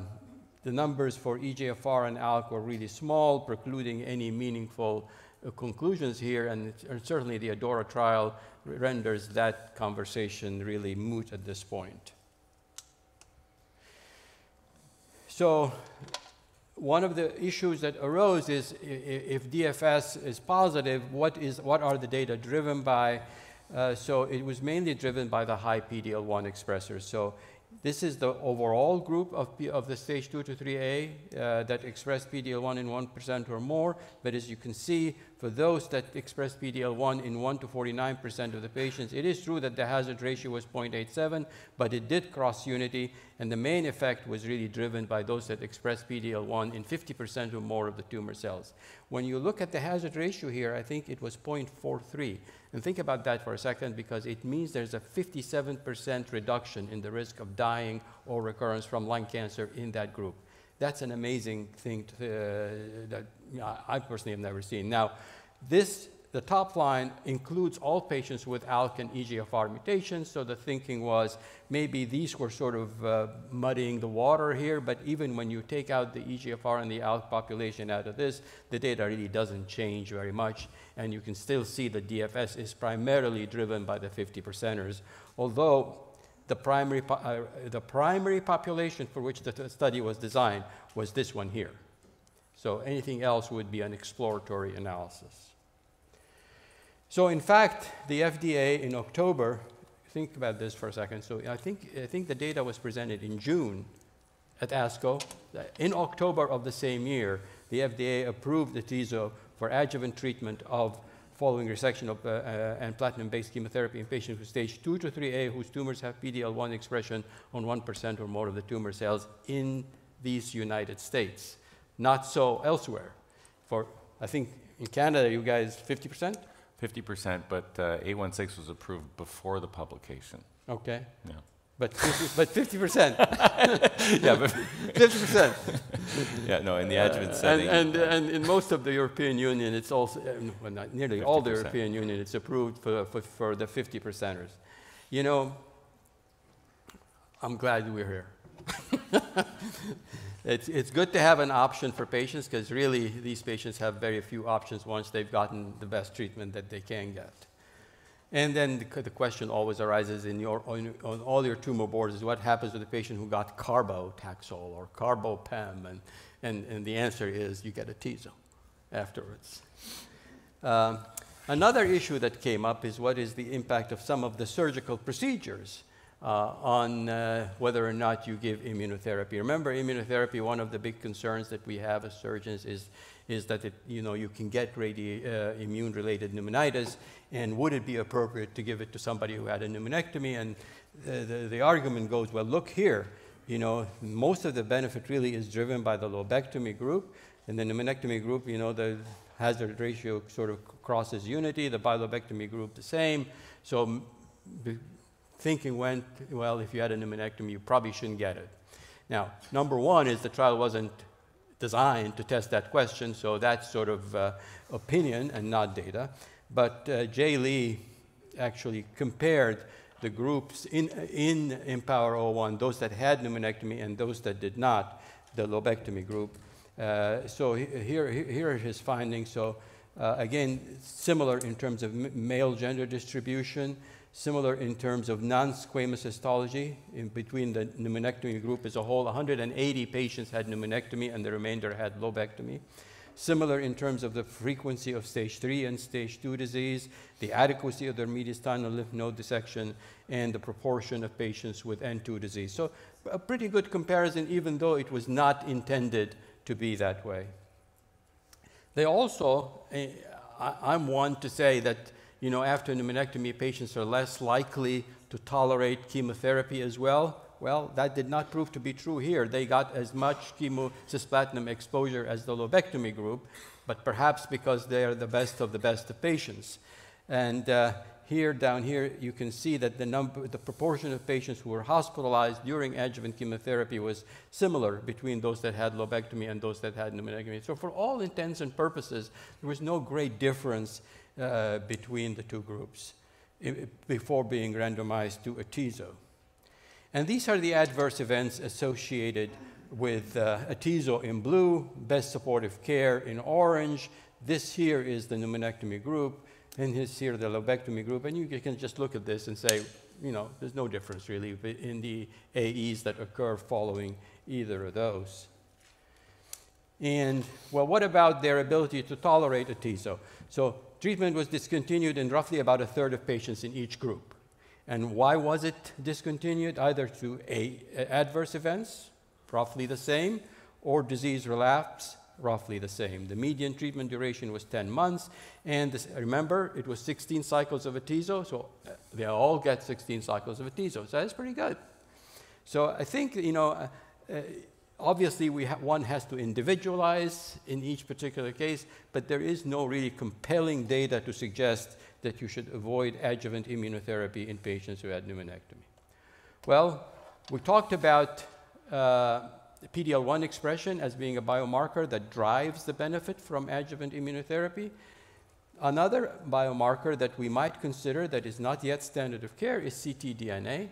the numbers for EGFR and ALK were really small, precluding any meaningful uh, conclusions here, and, and, certainly the ADAURA trial renders that conversation really moot at this point. So one of the issues that arose is if DFS is positive, what, is, what are the data driven by? Uh, so it was mainly driven by the high PD-L1 expressors. So this is the overall group of, P of the stage 2 to 3A uh, that express PD-L1 in 1% or more. But as you can see, for those that express PD-L1 in 1 to 49% of the patients, it is true that the hazard ratio was 0.87, but it did cross unity, and the main effect was really driven by those that express PD-L1 in 50% or more of the tumor cells. When you look at the hazard ratio here, I think it was 0.43. And think about that for a second because it means there's a 57% reduction in the risk of dying or recurrence from lung cancer in that group. That's an amazing thing to, uh, that you know, I personally have never seen. Now, this, the top line includes all patients with ALK and EGFR mutations, so the thinking was maybe these were sort of uh, muddying the water here, but even when you take out the EGFR and the ALK population out of this, the data really doesn't change very much, and you can still see the DFS is primarily driven by the 50 percenters, although the primary, uh, the primary population for which the study was designed was this one here. So anything else would be an exploratory analysis. So in fact, the FDA in October, think about this for a second. So I think, I think the data was presented in June at ASCO. In October of the same year, the FDA approved the atezo for adjuvant treatment of following resection of, uh, uh, and platinum-based chemotherapy in patients with stage 2 to 3A whose tumors have PD-L1 expression on 1% or more of the tumor cells in these United States. Not so elsewhere. For, I think in Canada, you guys 50%? 50%, but uh, 816 was approved before the publication. Okay. Yeah. But 50, but 50%. yeah, but 50%. yeah, no, in the adjuvant Uh, setting. And, and, and in most of the European Union, it's also, uh, well, not nearly all the European Union, it's approved for, for, for the 50 percenters. You know, I'm glad we're here. It's, it's good to have an option for patients because really these patients have very few options once they've gotten the best treatment that they can get. And then the, the question always arises in your, on, on all your tumor boards is what happens with the patient who got carbotaxol or carbopem? And, and, and the answer is you get a atezo afterwards. Um, another issue that came up is what is the impact of some of the surgical procedures on uh, whether or not you give immunotherapy. Remember, immunotherapy, one of the big concerns that we have as surgeons is, is that it, you, know, you can get uh, immune-related pneumonitis, and would it be appropriate to give it to somebody who had a pneumonectomy? And the, the, argument goes, well, look here, you know, most of the benefit really is driven by the lobectomy group, and the pneumonectomy group, you know, the hazard ratio sort of crosses unity, the bilobectomy group the same. So thinking went, well, if you had a pneumonectomy, you probably shouldn't get it. Now, number one is the trial wasn't designed to test that question, so that's sort of uh, opinion and not data. But uh, Jay Lee actually compared the groups in, in IMpower 01, those that had pneumonectomy and those that did not, the lobectomy group. Uh, so he- here, here are his findings. So uh, again, similar in terms of male gender distribution, similar in terms of non-squamous histology in between the pneumonectomy group as a whole. 180 patients had pneumonectomy and the remainder had lobectomy. Similar in terms of the frequency of stage 3 and stage 2 disease, the adequacy of their mediastinal lymph node dissection, and the proportion of patients with N2 disease. So a pretty good comparison, even though it was not intended to be that way. They also, eh, I, I'm one to say that, you know, after pneumonectomy, patients are less likely to tolerate chemotherapy as well. Well, that did not prove to be true here. They got as much chemo cisplatin exposure as the lobectomy group, but perhaps because they are the best of the best of patients. And uh, here, down here, you can see that the number, the proportion of patients who were hospitalized during adjuvant chemotherapy was similar between those that had lobectomy and those that had pneumonectomy. So, for all intents and purposes, there was no great difference uh, between the two groups before being randomized to atezo. And these are the adverse events associated with uh, atezo in blue, best supportive care in orange. This here is the pneumonectomy group, and this here the lobectomy group. And you can just look at this and say, you know, there's no difference really in the AEs that occur following either of those. And, well, what about their ability to tolerate atezo? So, treatment was discontinued in roughly about a third of patients in each group. And why was it discontinued? Either to a, adverse events, roughly the same, or disease relapse, roughly the same. The median treatment duration was 10 months, and this, remember, it was 16 cycles of atezo, so uh, they all get 16 cycles of atezo, so that's pretty good. So I think, you know, uh, uh, obviously we ha- one has to individualize in each particular case, but there is no really compelling data to suggest that you should avoid adjuvant immunotherapy in patients who had pneumonectomy. Well, we talked about uh, PD-L1 expression as being a biomarker that drives the benefit from adjuvant immunotherapy. Another biomarker that we might consider that is not yet standard of care is ctDNA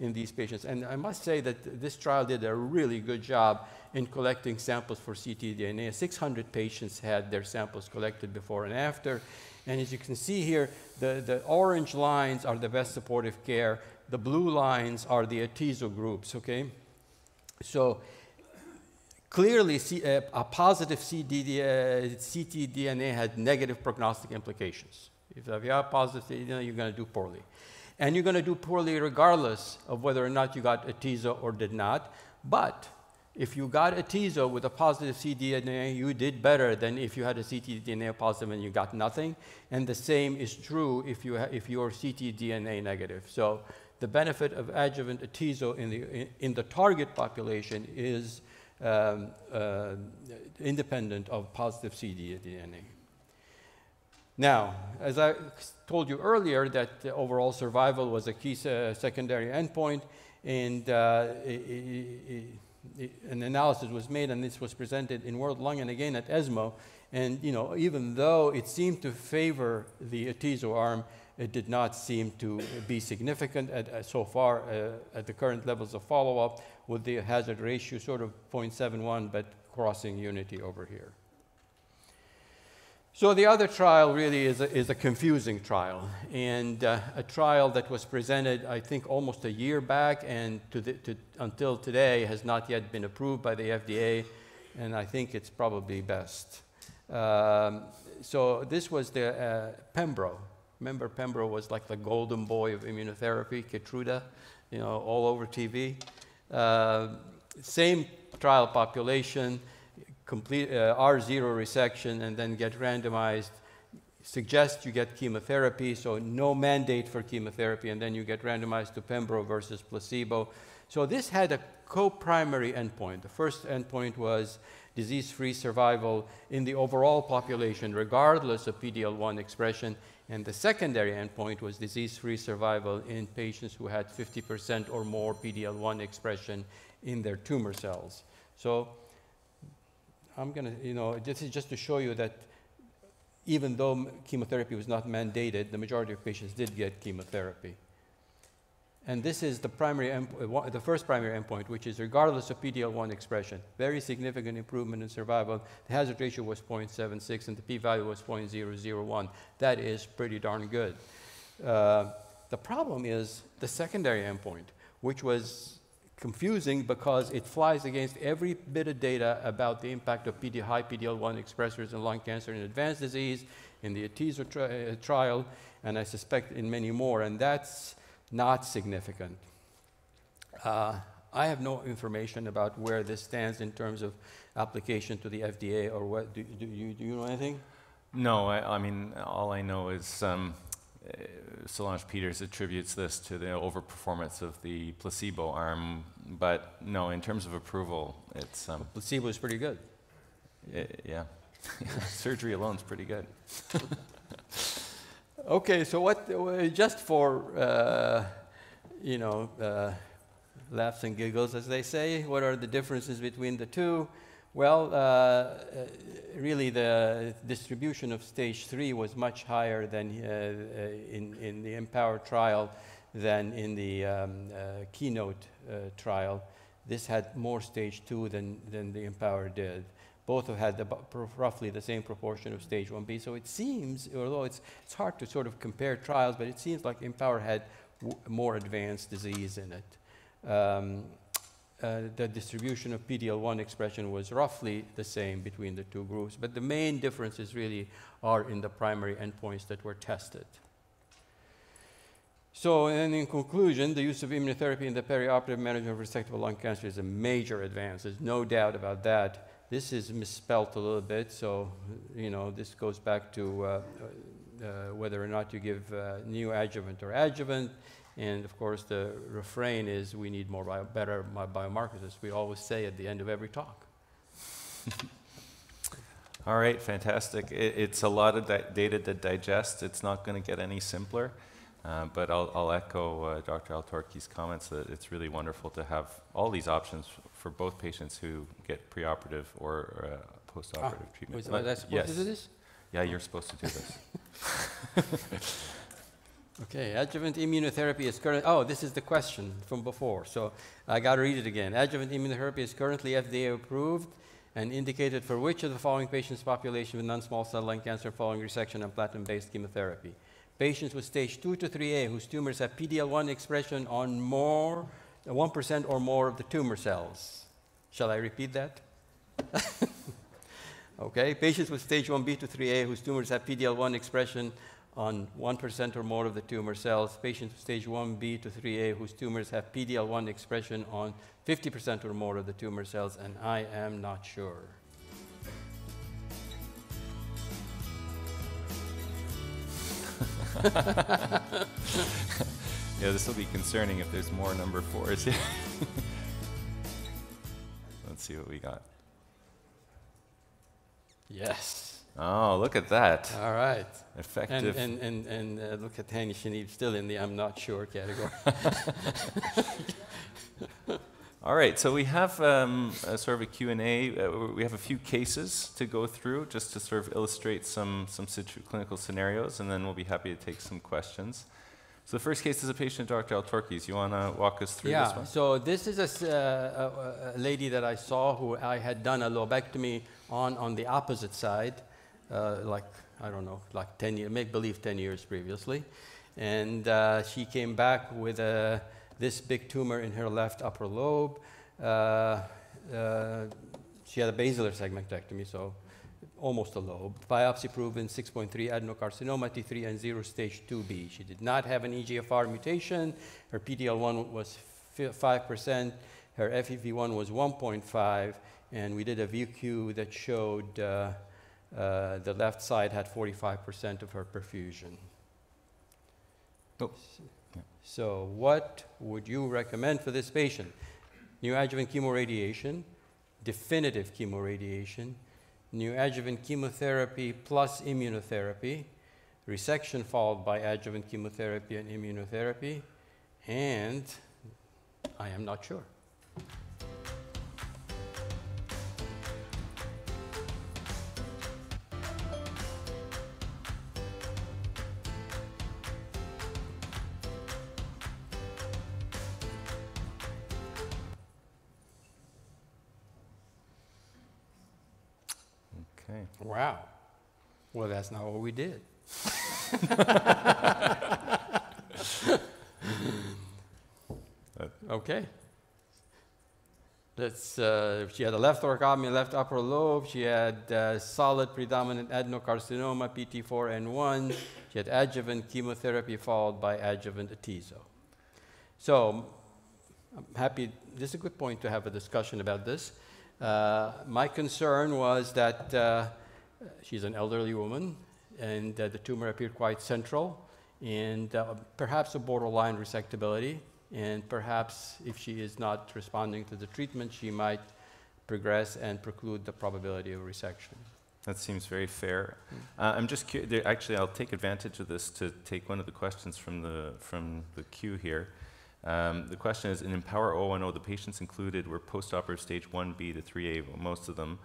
in these patients. And I must say that this trial did a really good job in collecting samples for ctDNA. 600 patients had their samples collected before and after. And as you can see here, the, the orange lines are the best supportive care. The blue lines are the atezo groups, okay? So clearly, uh, a positive uh, ctDNA had negative prognostic implications. If you have positive ctDNA, you're going to do poorly. And you're going to do poorly regardless of whether or not you got a atezo or did not. But if you got a atezo with a positive cDNA, you did better than if you had a ctDNA positive and you got nothing. And the same is true if, you if you're ctDNA negative. So the benefit of adjuvant atezo in the, in, in the target population is um, uh, independent of positive ctDNA. Now, as I told you earlier, that overall survival was a key uh, secondary endpoint, and uh, it, it, an analysis was made, and this was presented in World Lung and again at ESMO. And you know, even though it seemed to favor the atezo arm, it did not seem to be significant at, uh, so far uh, at the current levels of follow-up, with the hazard ratio sort of 0.71, but crossing unity over here. So the other trial really is a, is a confusing trial, and uh, a trial that was presented, I think, almost a year back, and to the, to, until today has not yet been approved by the FDA, and I think it's probably best. Um, so this was the uh, Pembro. Remember, Pembro was like the golden boy of immunotherapy, Keytruda, you know, all over TV. Uh, same trial population complete uh, R0 resection and then get randomized, suggest you get chemotherapy, so no mandate for chemotherapy, and then you get randomized to Pembro versus placebo. So this had a co-primary endpoint. The first endpoint was disease-free survival in the overall population, regardless of PD-L1 expression, and the secondary endpoint was disease-free survival in patients who had 50% or more PD-L1 expression in their tumor cells. So I'm going to, you know, this is just to show you that even though chemotherapy was not mandated, the majority of patients did get chemotherapy. And this is the primary, uh, the first primary endpoint, which is regardless of PD-L1 expression, very significant improvement in survival. The hazard ratio was 0.76 and the p-value was 0.001. That is pretty darn good. Uh, the problem is the secondary endpoint, which was confusing because it flies against every bit of data about the impact of PD, high PD-L1 expressors in lung cancer in advanced disease, in the atezo tri uh, trial, and I suspect in many more, and that's not significant. Uh, I have no information about where this stands in terms of application to the FDA or what. Do, do, you, do you know anything? No, I, I mean, all I know is um, Solange Peters attributes this to the overperformance of the placebo arm, but no, in terms of approval, it's um, placebo is pretty good. yeah, surgery alone is pretty good. okay, so what? Just for uh, you know, uh, laughs and giggles, as they say, what are the differences between the two? Well, uh, uh, really the distribution of stage three was much higher than uh, uh in, in the IMpower trial than in the um, Keynote trial. This had more stage two than, than the IMpower did. Both have had roughly the same proportion of stage 1B. So it seems, although it's, it's hard to sort of compare trials, but it seems like IMpower had more advanced disease in it. Um, uh, the distribution of PD-L1 expression was roughly the same between the two groups, but the main differences really are in the primary endpoints that were tested. So, and in conclusion, the use of immunotherapy in the perioperative management of resectable lung cancer is a major advance. There's no doubt about that. This is misspelt a little bit, so you know this goes back to uh, uh, whether or not you give uh, neoadjuvant or adjuvant. And of course, the refrain is we need more bio better biomarkers, as we always say at the end of every talk. All right, fantastic. It, it's a lot of data to digest. It's not going to get any simpler. Uh, but I'll, I'll echo uh, Dr. Altorki's comments that it's really wonderful to have all these options for both patients who get preoperative or uh, postoperative ah, treatment. Was, was I supposed yes. to do this? Yeah, you're supposed to do this. Okay, adjuvant immunotherapy is current. Oh, this is the question from before, so I got to read it again. Adjuvant immunotherapy is currently FDA approved and indicated for which of the following patients population with non-small cell lung cancer following resection and platinum-based chemotherapy? Patients with stage 2 to 3A whose tumors have PD-L1 expression on more, 1% or more of the tumor cells. Shall I repeat that? okay, patients with stage 1B to 3A whose tumors have PD-L1 expression on 1% or more of the tumor cells, patients with stage 1B to 3A whose tumors have PD-L1 expression on 50% or more of the tumor cells, and I am not sure. Yeah, this will be concerning if there's more number fours here. Let's see what we got. Yes. Oh, look at that. All right. Effective. and, and, and uh, look at Hani Shanib still in the I'm not sure category. All right, so we have um, a sort of a Q&A. Uh, we have a few cases to go through just to sort of illustrate some, some situ- clinical scenarios, and then we'll be happy to take some questions. So the first case is a patient, Dr. Altorkis. You want to walk us through this one? yeah, so this is a, uh, a- a lady that I saw who I had done a lobectomy on on the opposite side, uh, like, I don't know, like 10 years, make believe 10 years previously. And uh, she came back with a, this big tumor in her left upper lobe. Uh, uh, she had a basilar segmentectomy, so almost a lobe. Biopsy proven 6.3 adenocarcinoma, T3 and 0 stage 2B. She did not have an EGFR mutation. Her PD-L1 was 5%. Her FEV1 was 1.5. And we did a VQ that showed uh, uh, the left side had 45% of her perfusion. Oh, yeah. So what would you recommend for this patient? Neoadjuvant chemoradiation, definitive chemoradiation, neoadjuvant chemotherapy plus immunotherapy, resection followed by adjuvant chemotherapy and immunotherapy, and I am not sure. That's not what we did. okay. That's, uh, she had a left thoracotomy, left upper lobe. She had uh, solid predominant adenocarcinoma, PT4N1. She had adjuvant chemotherapy followed by adjuvant atezo. So I'm happy, this is a good point to have a discussion about this. Uh, my concern was that uh, she's an elderly woman and uh, the tumor appeared quite central and uh, perhaps a borderline resectability. And perhaps if she is not responding to the treatment, she might progress and preclude the probability of resection. That seems very fair. Uh, I'm just cu- there, actually, I'll take advantage of this to take one of the questions from the from the queue here. Um, the question is: In IMpower 010, the patients included were postoperative stage 1B to 3A, most of them.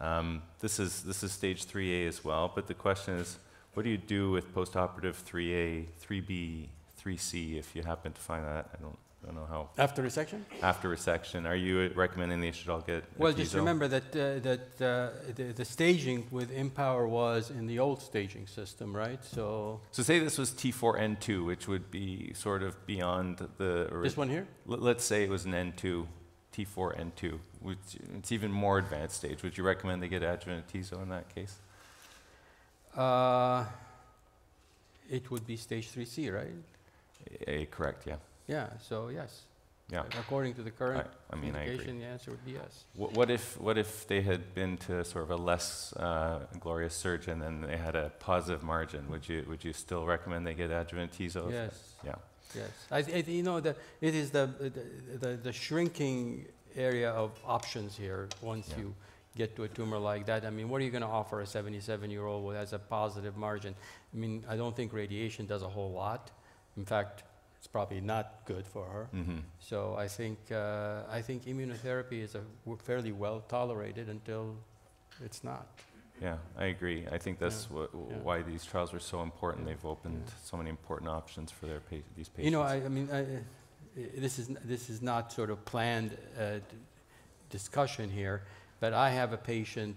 Um, this is this is stage 3A as well. But the question is, what do you do with postoperative 3A, 3B, 3C if you happen to find that? I don't don't know how After resection? after resection. Are you recommending they should all get? Well, just remember that, uh, that uh, the, the staging with IMpower was in the old staging system, right? So So say this was T4N2, which would be sort of beyond the. this one here? Let- Let's say it was an N2, T4N2, which it's even more advanced stage. Would you recommend they get adjuvant atezo in that case? Uh, it would be stage 3C, right? Eh, correct, yeah. Yeah, so yes. Yeah. According to the current I, I mean, I indication, the answer would be yes. What, what if what if they had been to sort of a less uh, glorious surgeon and they had a positive margin? Would you would you still recommend they get adjuvant atezo? if- Yes. Yeah. Yes. I, th- you know, the, it is the, the, the, the shrinking area of options here once Yeah. you get to a tumor like that. I mean, what are you going to offer a 77 year old who has a positive margin? I mean, I don't think radiation does a whole lot. In fact, it's probably not good for her. Mm-hmm. So I think, uh, I think immunotherapy is fairly well tolerated until it's not. Yeah, I agree. I think that's Yeah, what, yeah. why these trials were so important. They've opened so many important options for their pa- these patients. You know, I, I mean, I, this is, this is not sort of planned uh, discussion here, but I have a patient,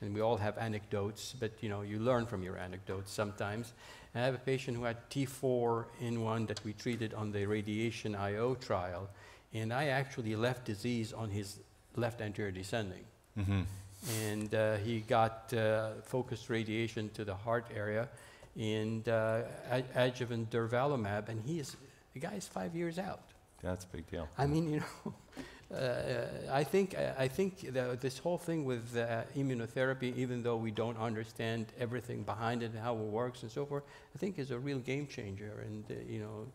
and we all have anecdotes, but you know, you learn from your anecdotes sometimes. I have a patient who had T4 in one that we treated on the radiation IO trial, and I actually left disease on his left anterior descending. hmm And uh, he got uh, focused radiation to the heart area, and uh, ad- adjuvant durvalumab, and he is the guy is five years out. That's a big deal. I mean, you know, uh, I think I think the, this whole thing with uh, immunotherapy, even though we don't understand everything behind it and how it works and so forth, I think is a real game changer, and uh, you know,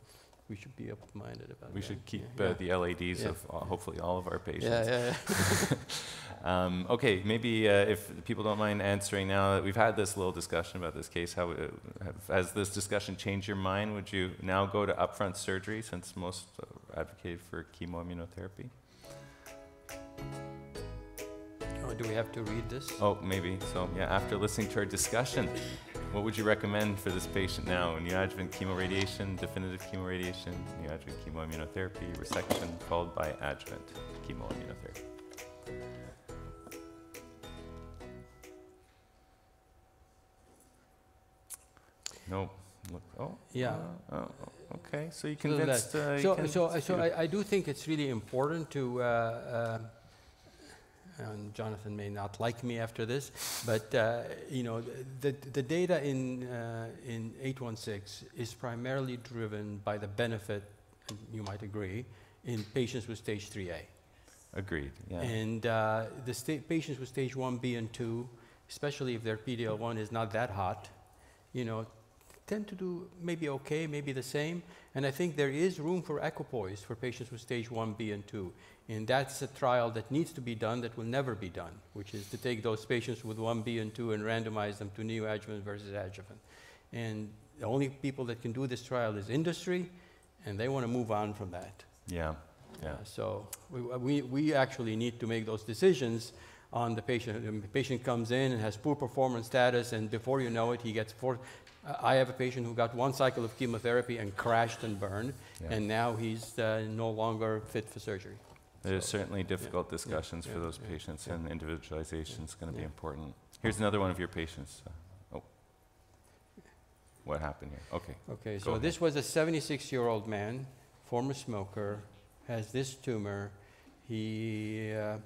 we should be open-minded about We that. should keep yeah, uh, the LADs Yeah. of uh, hopefully all of our patients. yeah, yeah. Um, okay, maybe uh, if people don't mind answering now that we've had this little discussion about this case, how uh, have, has this discussion changed your mind? Would you now go to upfront surgery since most advocated for chemoimmunotherapy? Oh, do we have to read this? Oh, maybe. So, yeah, after listening to our discussion, what would you recommend for this patient now? Neoadjuvant chemoradiation, definitive chemoradiation, neoadjuvant chemoimmunotherapy, resection, followed by adjuvant chemoimmunotherapy. No. Oh. Yeah. uh, oh, okay. So you convinced. Uh, you So, convinced so, so I, I do think it's really important to, uh, uh, and Jonathan may not like me after this, but, uh, you know, the, the data in, uh, in 816 is primarily driven by the benefit, you might agree, in patients with stage 3A. Agreed. Yeah. And uh, the patients with stage 1B and 2, especially if their PDL1 is not that hot, you know, tend to do maybe okay, maybe the same. And I think there is room for equipoise for patients with stage 1B and 2. And that's a trial that needs to be done that will never be done, which is to take those patients with 1B and 2 and randomize them to neoadjuvant versus adjuvant. And the only people that can do this trial is industry, and they want to move on from that. yeah. Yeah. Uh, So we, we, we actually need to make those decisions on the patient. The patient comes in and has poor performance status, and before you know it, he gets four. I have a patient who got one cycle of chemotherapy and crashed and burned, Yeah. and now he's uh, no longer fit for surgery. There's So, certainly difficult discussions for yeah, those yeah, patients, yeah. and individualization is going to be important. Here's another one of your patients. Uh, oh, what happened here? Okay, Okay, Go so ahead. this was a 76-year-old man, former smoker, has this tumor. He uh,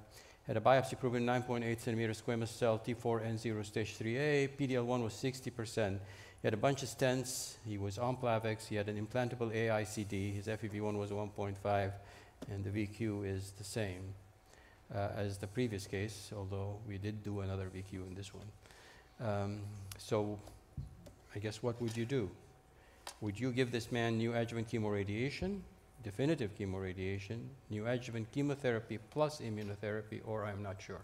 had a biopsy proven 9.8 centimeter squamous cell T4N0 stage 3A. PDL1 was 60%. He had a bunch of stents. He was on Plavix. He had an implantable AICD. His FEV1 was 1.5, and the VQ is the same uh, as the previous case, although we did do another VQ in this one. Um, so I guess what would you do? Would you give this man neoadjuvant chemoradiation, definitive chemoradiation, neoadjuvant chemotherapy plus immunotherapy, or I'm not sure?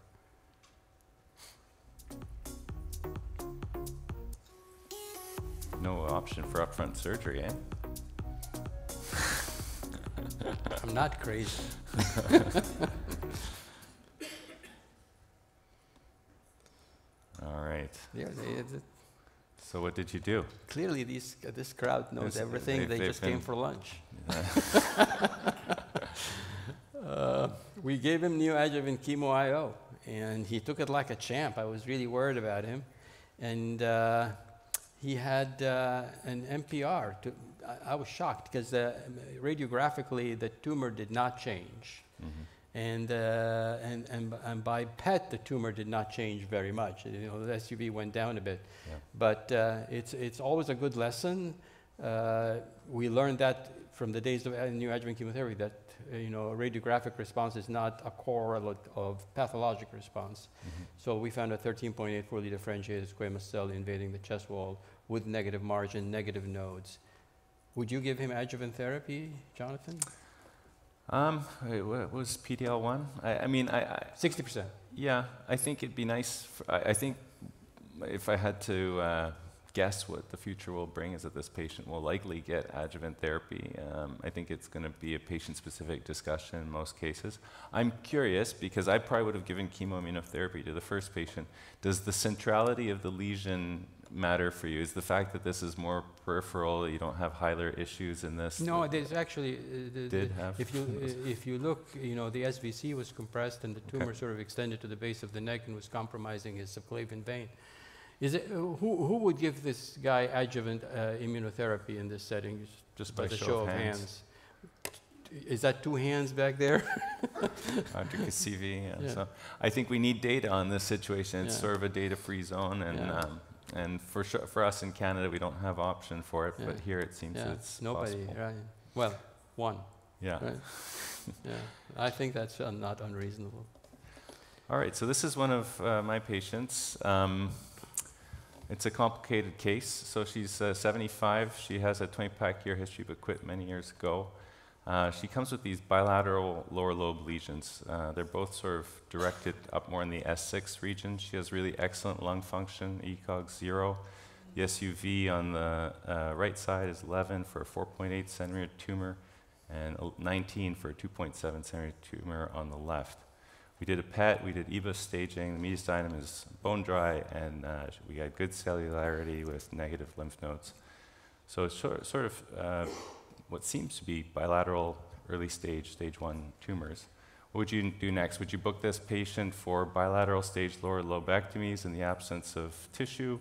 no option for upfront surgery, eh? I'm not crazy. All right. Yeah, So what did you do? clearly, these, uh, this crowd knows Yes, everything. they've- They they've just came for lunch. Uh, we gave him neoadjuvant chemo IO, and he took it like a champ. I was really worried about him, and uh, he had uh, an MPR. To, I, I was shocked because uh, radiographically the tumor did not change, Mhm. And, uh, and and and by PET the tumor did not change very much. You know, the SUV went down a bit, Yeah. but uh, it's it's always a good lesson. Uh, we learned that from the days of neoadjuvant chemotherapy that uh, you know radiographic response is not a correlate of pathologic response. Mhm. So we found a 13.8 fully differentiated squamous cell invading the chest wall with negative margin, negative nodes. Would you give him adjuvant therapy, Jonathan? Um, wait, what was PDL1? I, I mean, I, I, 60%. yeah, I think it'd be nice. For, I, I think if I had to uh, guess what the future will bring is that this patient will likely get adjuvant therapy. Um, I think it's going to be a patient-specific discussion in most cases. I'm curious because I probably would have given chemoimmunotherapy to the first patient. Does the centrality of the lesion matter for you? Is the fact that this is more peripheral, you don't have hilar issues in this? No, there's actually, uh, the, Did the- have if you, uh, if you look, you know, the SVC was compressed and the Okay. tumor sort of extended to the base of the neck and was compromising his subclavian vein. Is it, uh, who, who would give this guy adjuvant uh, immunotherapy in this setting? just by By the show, of hands. Is that two hands back there? Dr. Kasivi. Yeah. Yeah. So I think we need data on this situation. It's Yeah. sort of a data-free zone, and um, And for sure, for us in Canada, we don't have option for it, but here it seems Yeah, it's nobody, possible. right? Well, one, Yeah. right? Yeah, I think that's uh, not unreasonable. All right, so this is one of uh, my patients. Um, it's a complicated case. So she's uh, 75. She has a 20 pack year history, but quit many years ago. Uh, she comes with these bilateral lower lobe lesions. Uh, they're both sort of directed up more in the S6 region. She has really excellent lung function, ECOG 0. The SUV on the uh, right side is 11 for a 4.8 centimeter tumor, and 19 for a 2.7 centimeter tumor on the left. We did a PET, we did EBUS staging, the mediastinum is bone dry, and uh, we had good cellularity with negative lymph nodes. So it's sort, sort of uh, what seems to be bilateral early stage, stage one tumors. What would you do next? Would you book this patient for bilateral stage lower lobectomies in the absence of tissue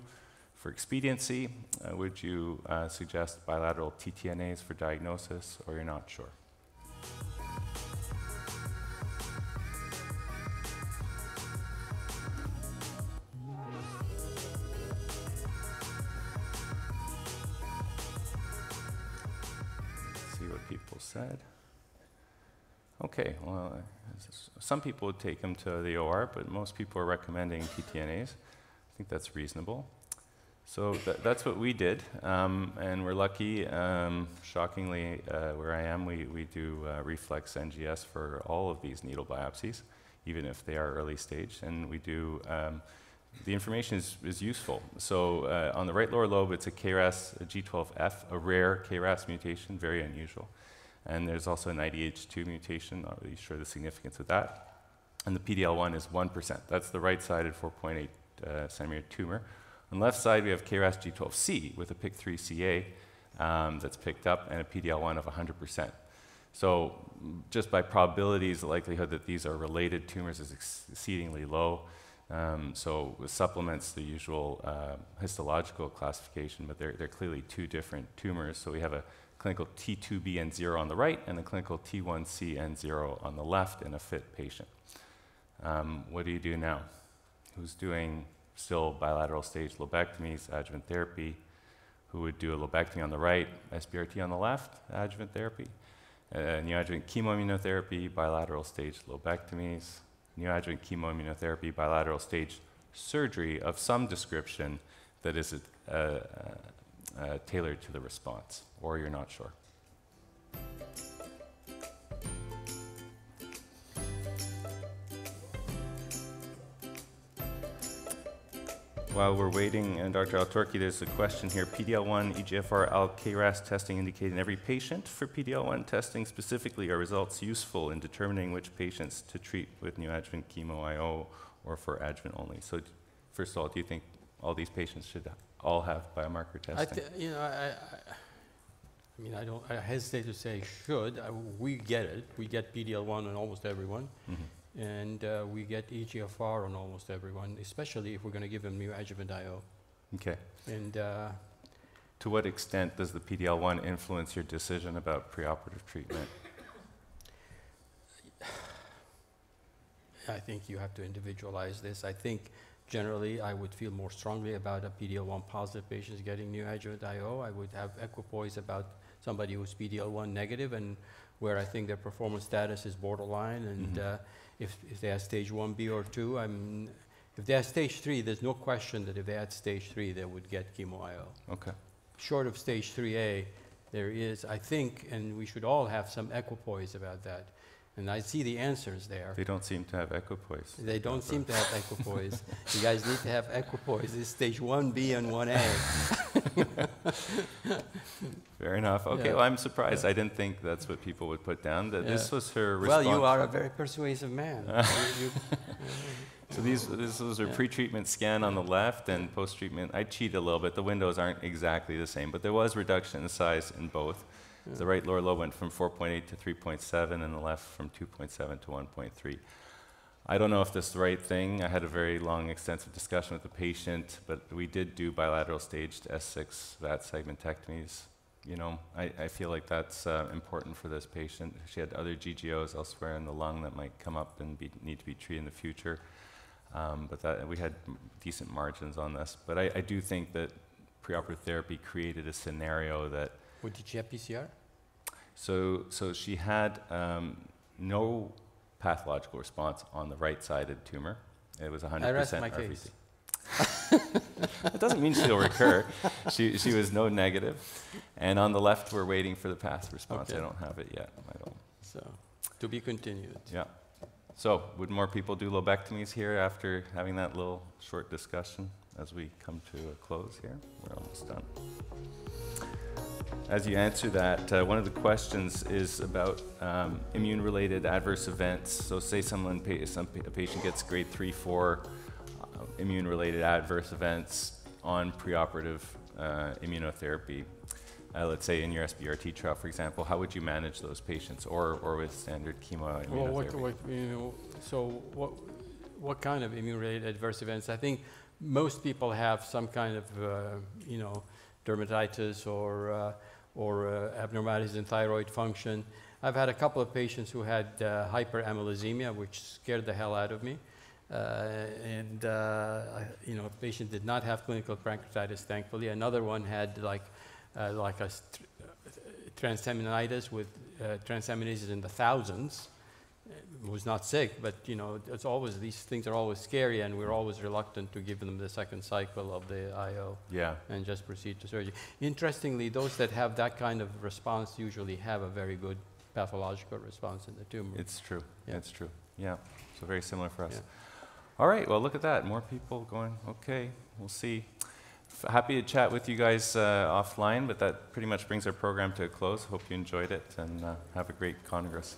for expediency? Uh, would you uh, suggest bilateral TTNAs for diagnosis, or you're not sure? Okay, well, some people would take them to the OR, but most people are recommending TTNAs. I think that's reasonable. So tha- that's what we did, um, and we're lucky. Um, shockingly, uh, where I am, we, we do uh, reflex NGS for all of these needle biopsies, even if they are early stage, and we do. Um, the information is, is useful. So uh, on the right lower lobe, it's a KRAS a G12F, a rare KRAS mutation, very unusual. And there's also an IDH2 mutation, not really sure the significance of that. And the PDL1 is 1%. That's the right-sided 4.8 uh, centimeter tumor. On the left side, we have KRAS G12C with a PIK3CA um, that's picked up and a PDL1 of 100%. So just by probabilities, the likelihood that these are related tumors is ex- exceedingly low. Um, so with supplements, the usual uh, histological classification, but they're, they're clearly two different tumors. So we have a clinical T2BN0 on the right and a clinical T1CN0 on the left in a fit patient. Um, what do you do now? Who's doing still bilateral stage lobectomies, adjuvant therapy? Who would do a lobectomy on the right, SBRT on the left, adjuvant therapy? Uh, neoadjuvant chemoimmunotherapy, bilateral stage lobectomies, neoadjuvant chemoimmunotherapy, bilateral stage surgery of some description that is uh, uh, tailored to the response, or you're not sure. While we're waiting, uh, and Dr. Altorki, there's a question here. PDL1, EGFR, ALK, KRAS testing indicated in every patient for PDL1 testing specifically are results useful in determining which patients to treat with neoadjuvant chemo IO or for adjuvant only. So, first of all, do you think all these patients should all have biomarker I, testing? thi- you know, I, I, I mean, I don't, I hesitate to say should. I, we get it. We get PDL1 on almost everyone, Mhm. and uh, we get EGFR on almost everyone, especially if we're going to give them neoadjuvant IO. Okay. And uh, To what extent does the PDL1 influence your decision about preoperative treatment? I think you have to individualize this. I think generally I would feel more strongly about a PD-L1 positive patients getting new neoadjuvant IO. I would have equipoise about somebody who's PD-L1 negative and where I think their performance status is borderline. And Mhm. uh, if, if they have stage 1B or 2, I'm, if they have stage 3, there's no question that if they had stage 3, they would get chemo IO. Okay. Short of stage 3A, there is, I think, and we should all have some equipoise about that. And I see the answers there. They don't seem to have equipoise. They don't seem to have equipoise. You guys need to have equipoise. It's stage 1B and 1A. Fair enough. Okay, Yeah. well, I'm surprised. I didn't think that's what people would put down. That this was her response. Well, you are a very persuasive man. You- So these, this was her Yeah. pre-treatment scan on the left and post-treatment. I cheat a little bit. The windows aren't exactly the same, but there was reduction in size in both. The right lower lobe went from 4.8 to 3.7, and the left from 2.7 to 1.3. I don't know if this is the right thing. I had a very long, extensive discussion with the patient, but we did do bilateral staged S6 VAT segmentectomies. You know, I, I feel like that's uh, important for this patient. She had other GGOs elsewhere in the lung that might come up and be, need to be treated in the future. Um, but that, we had decent margins on this. But I, I do think that preoperative therapy created a scenario that What, did she have PCR? So, so she had um, no pathological response on the right-sided tumor. It was 100% I rest my RVT. case. That doesn't mean she'll recur. She, she was no negative. And on the left, we're waiting for the path response. I don't have it yet. I don't. So, to be continued. Yeah. So, would more people do lobectomies here after having that little short discussion as we come to a close here? We're almost done. As you answer that, uh, one of the questions is about um, immune-related adverse events. So, say someone, pa- some, pa- a patient gets grade three, four uh, immune-related adverse events on preoperative uh, immunotherapy. Uh, let's say in your SBRT trial, for example, how would you manage those patients, or, or with standard chemo immunotherapy? Well, what, what, you know, so what, what kind of immune-related adverse events? I think most people have some kind of, uh, you know, dermatitis or, uh, or uh, abnormalities in thyroid function. I've had a couple of patients who had uh, which scared the hell out of me. Uh, and, uh, you know, a patient did not have clinical pancreatitis, thankfully. Another one had like, uh, like a transaminitis with transaminases in the thousands. Was not sick, but you know, it's always these things are always scary, and we're always reluctant to give them the second cycle of the IO Yeah, and just proceed to surgery. Interestingly, those that have that kind of response usually have a very good pathological response in the tumor. it's true. Yeah. It's true. Yeah. So very similar for us. Yeah. All right. Well, look at that. More people going. Okay. We'll see. F- happy to chat with you guys uh, offline, but that pretty much brings our program to a close. Hope you enjoyed it and uh, have a great congress.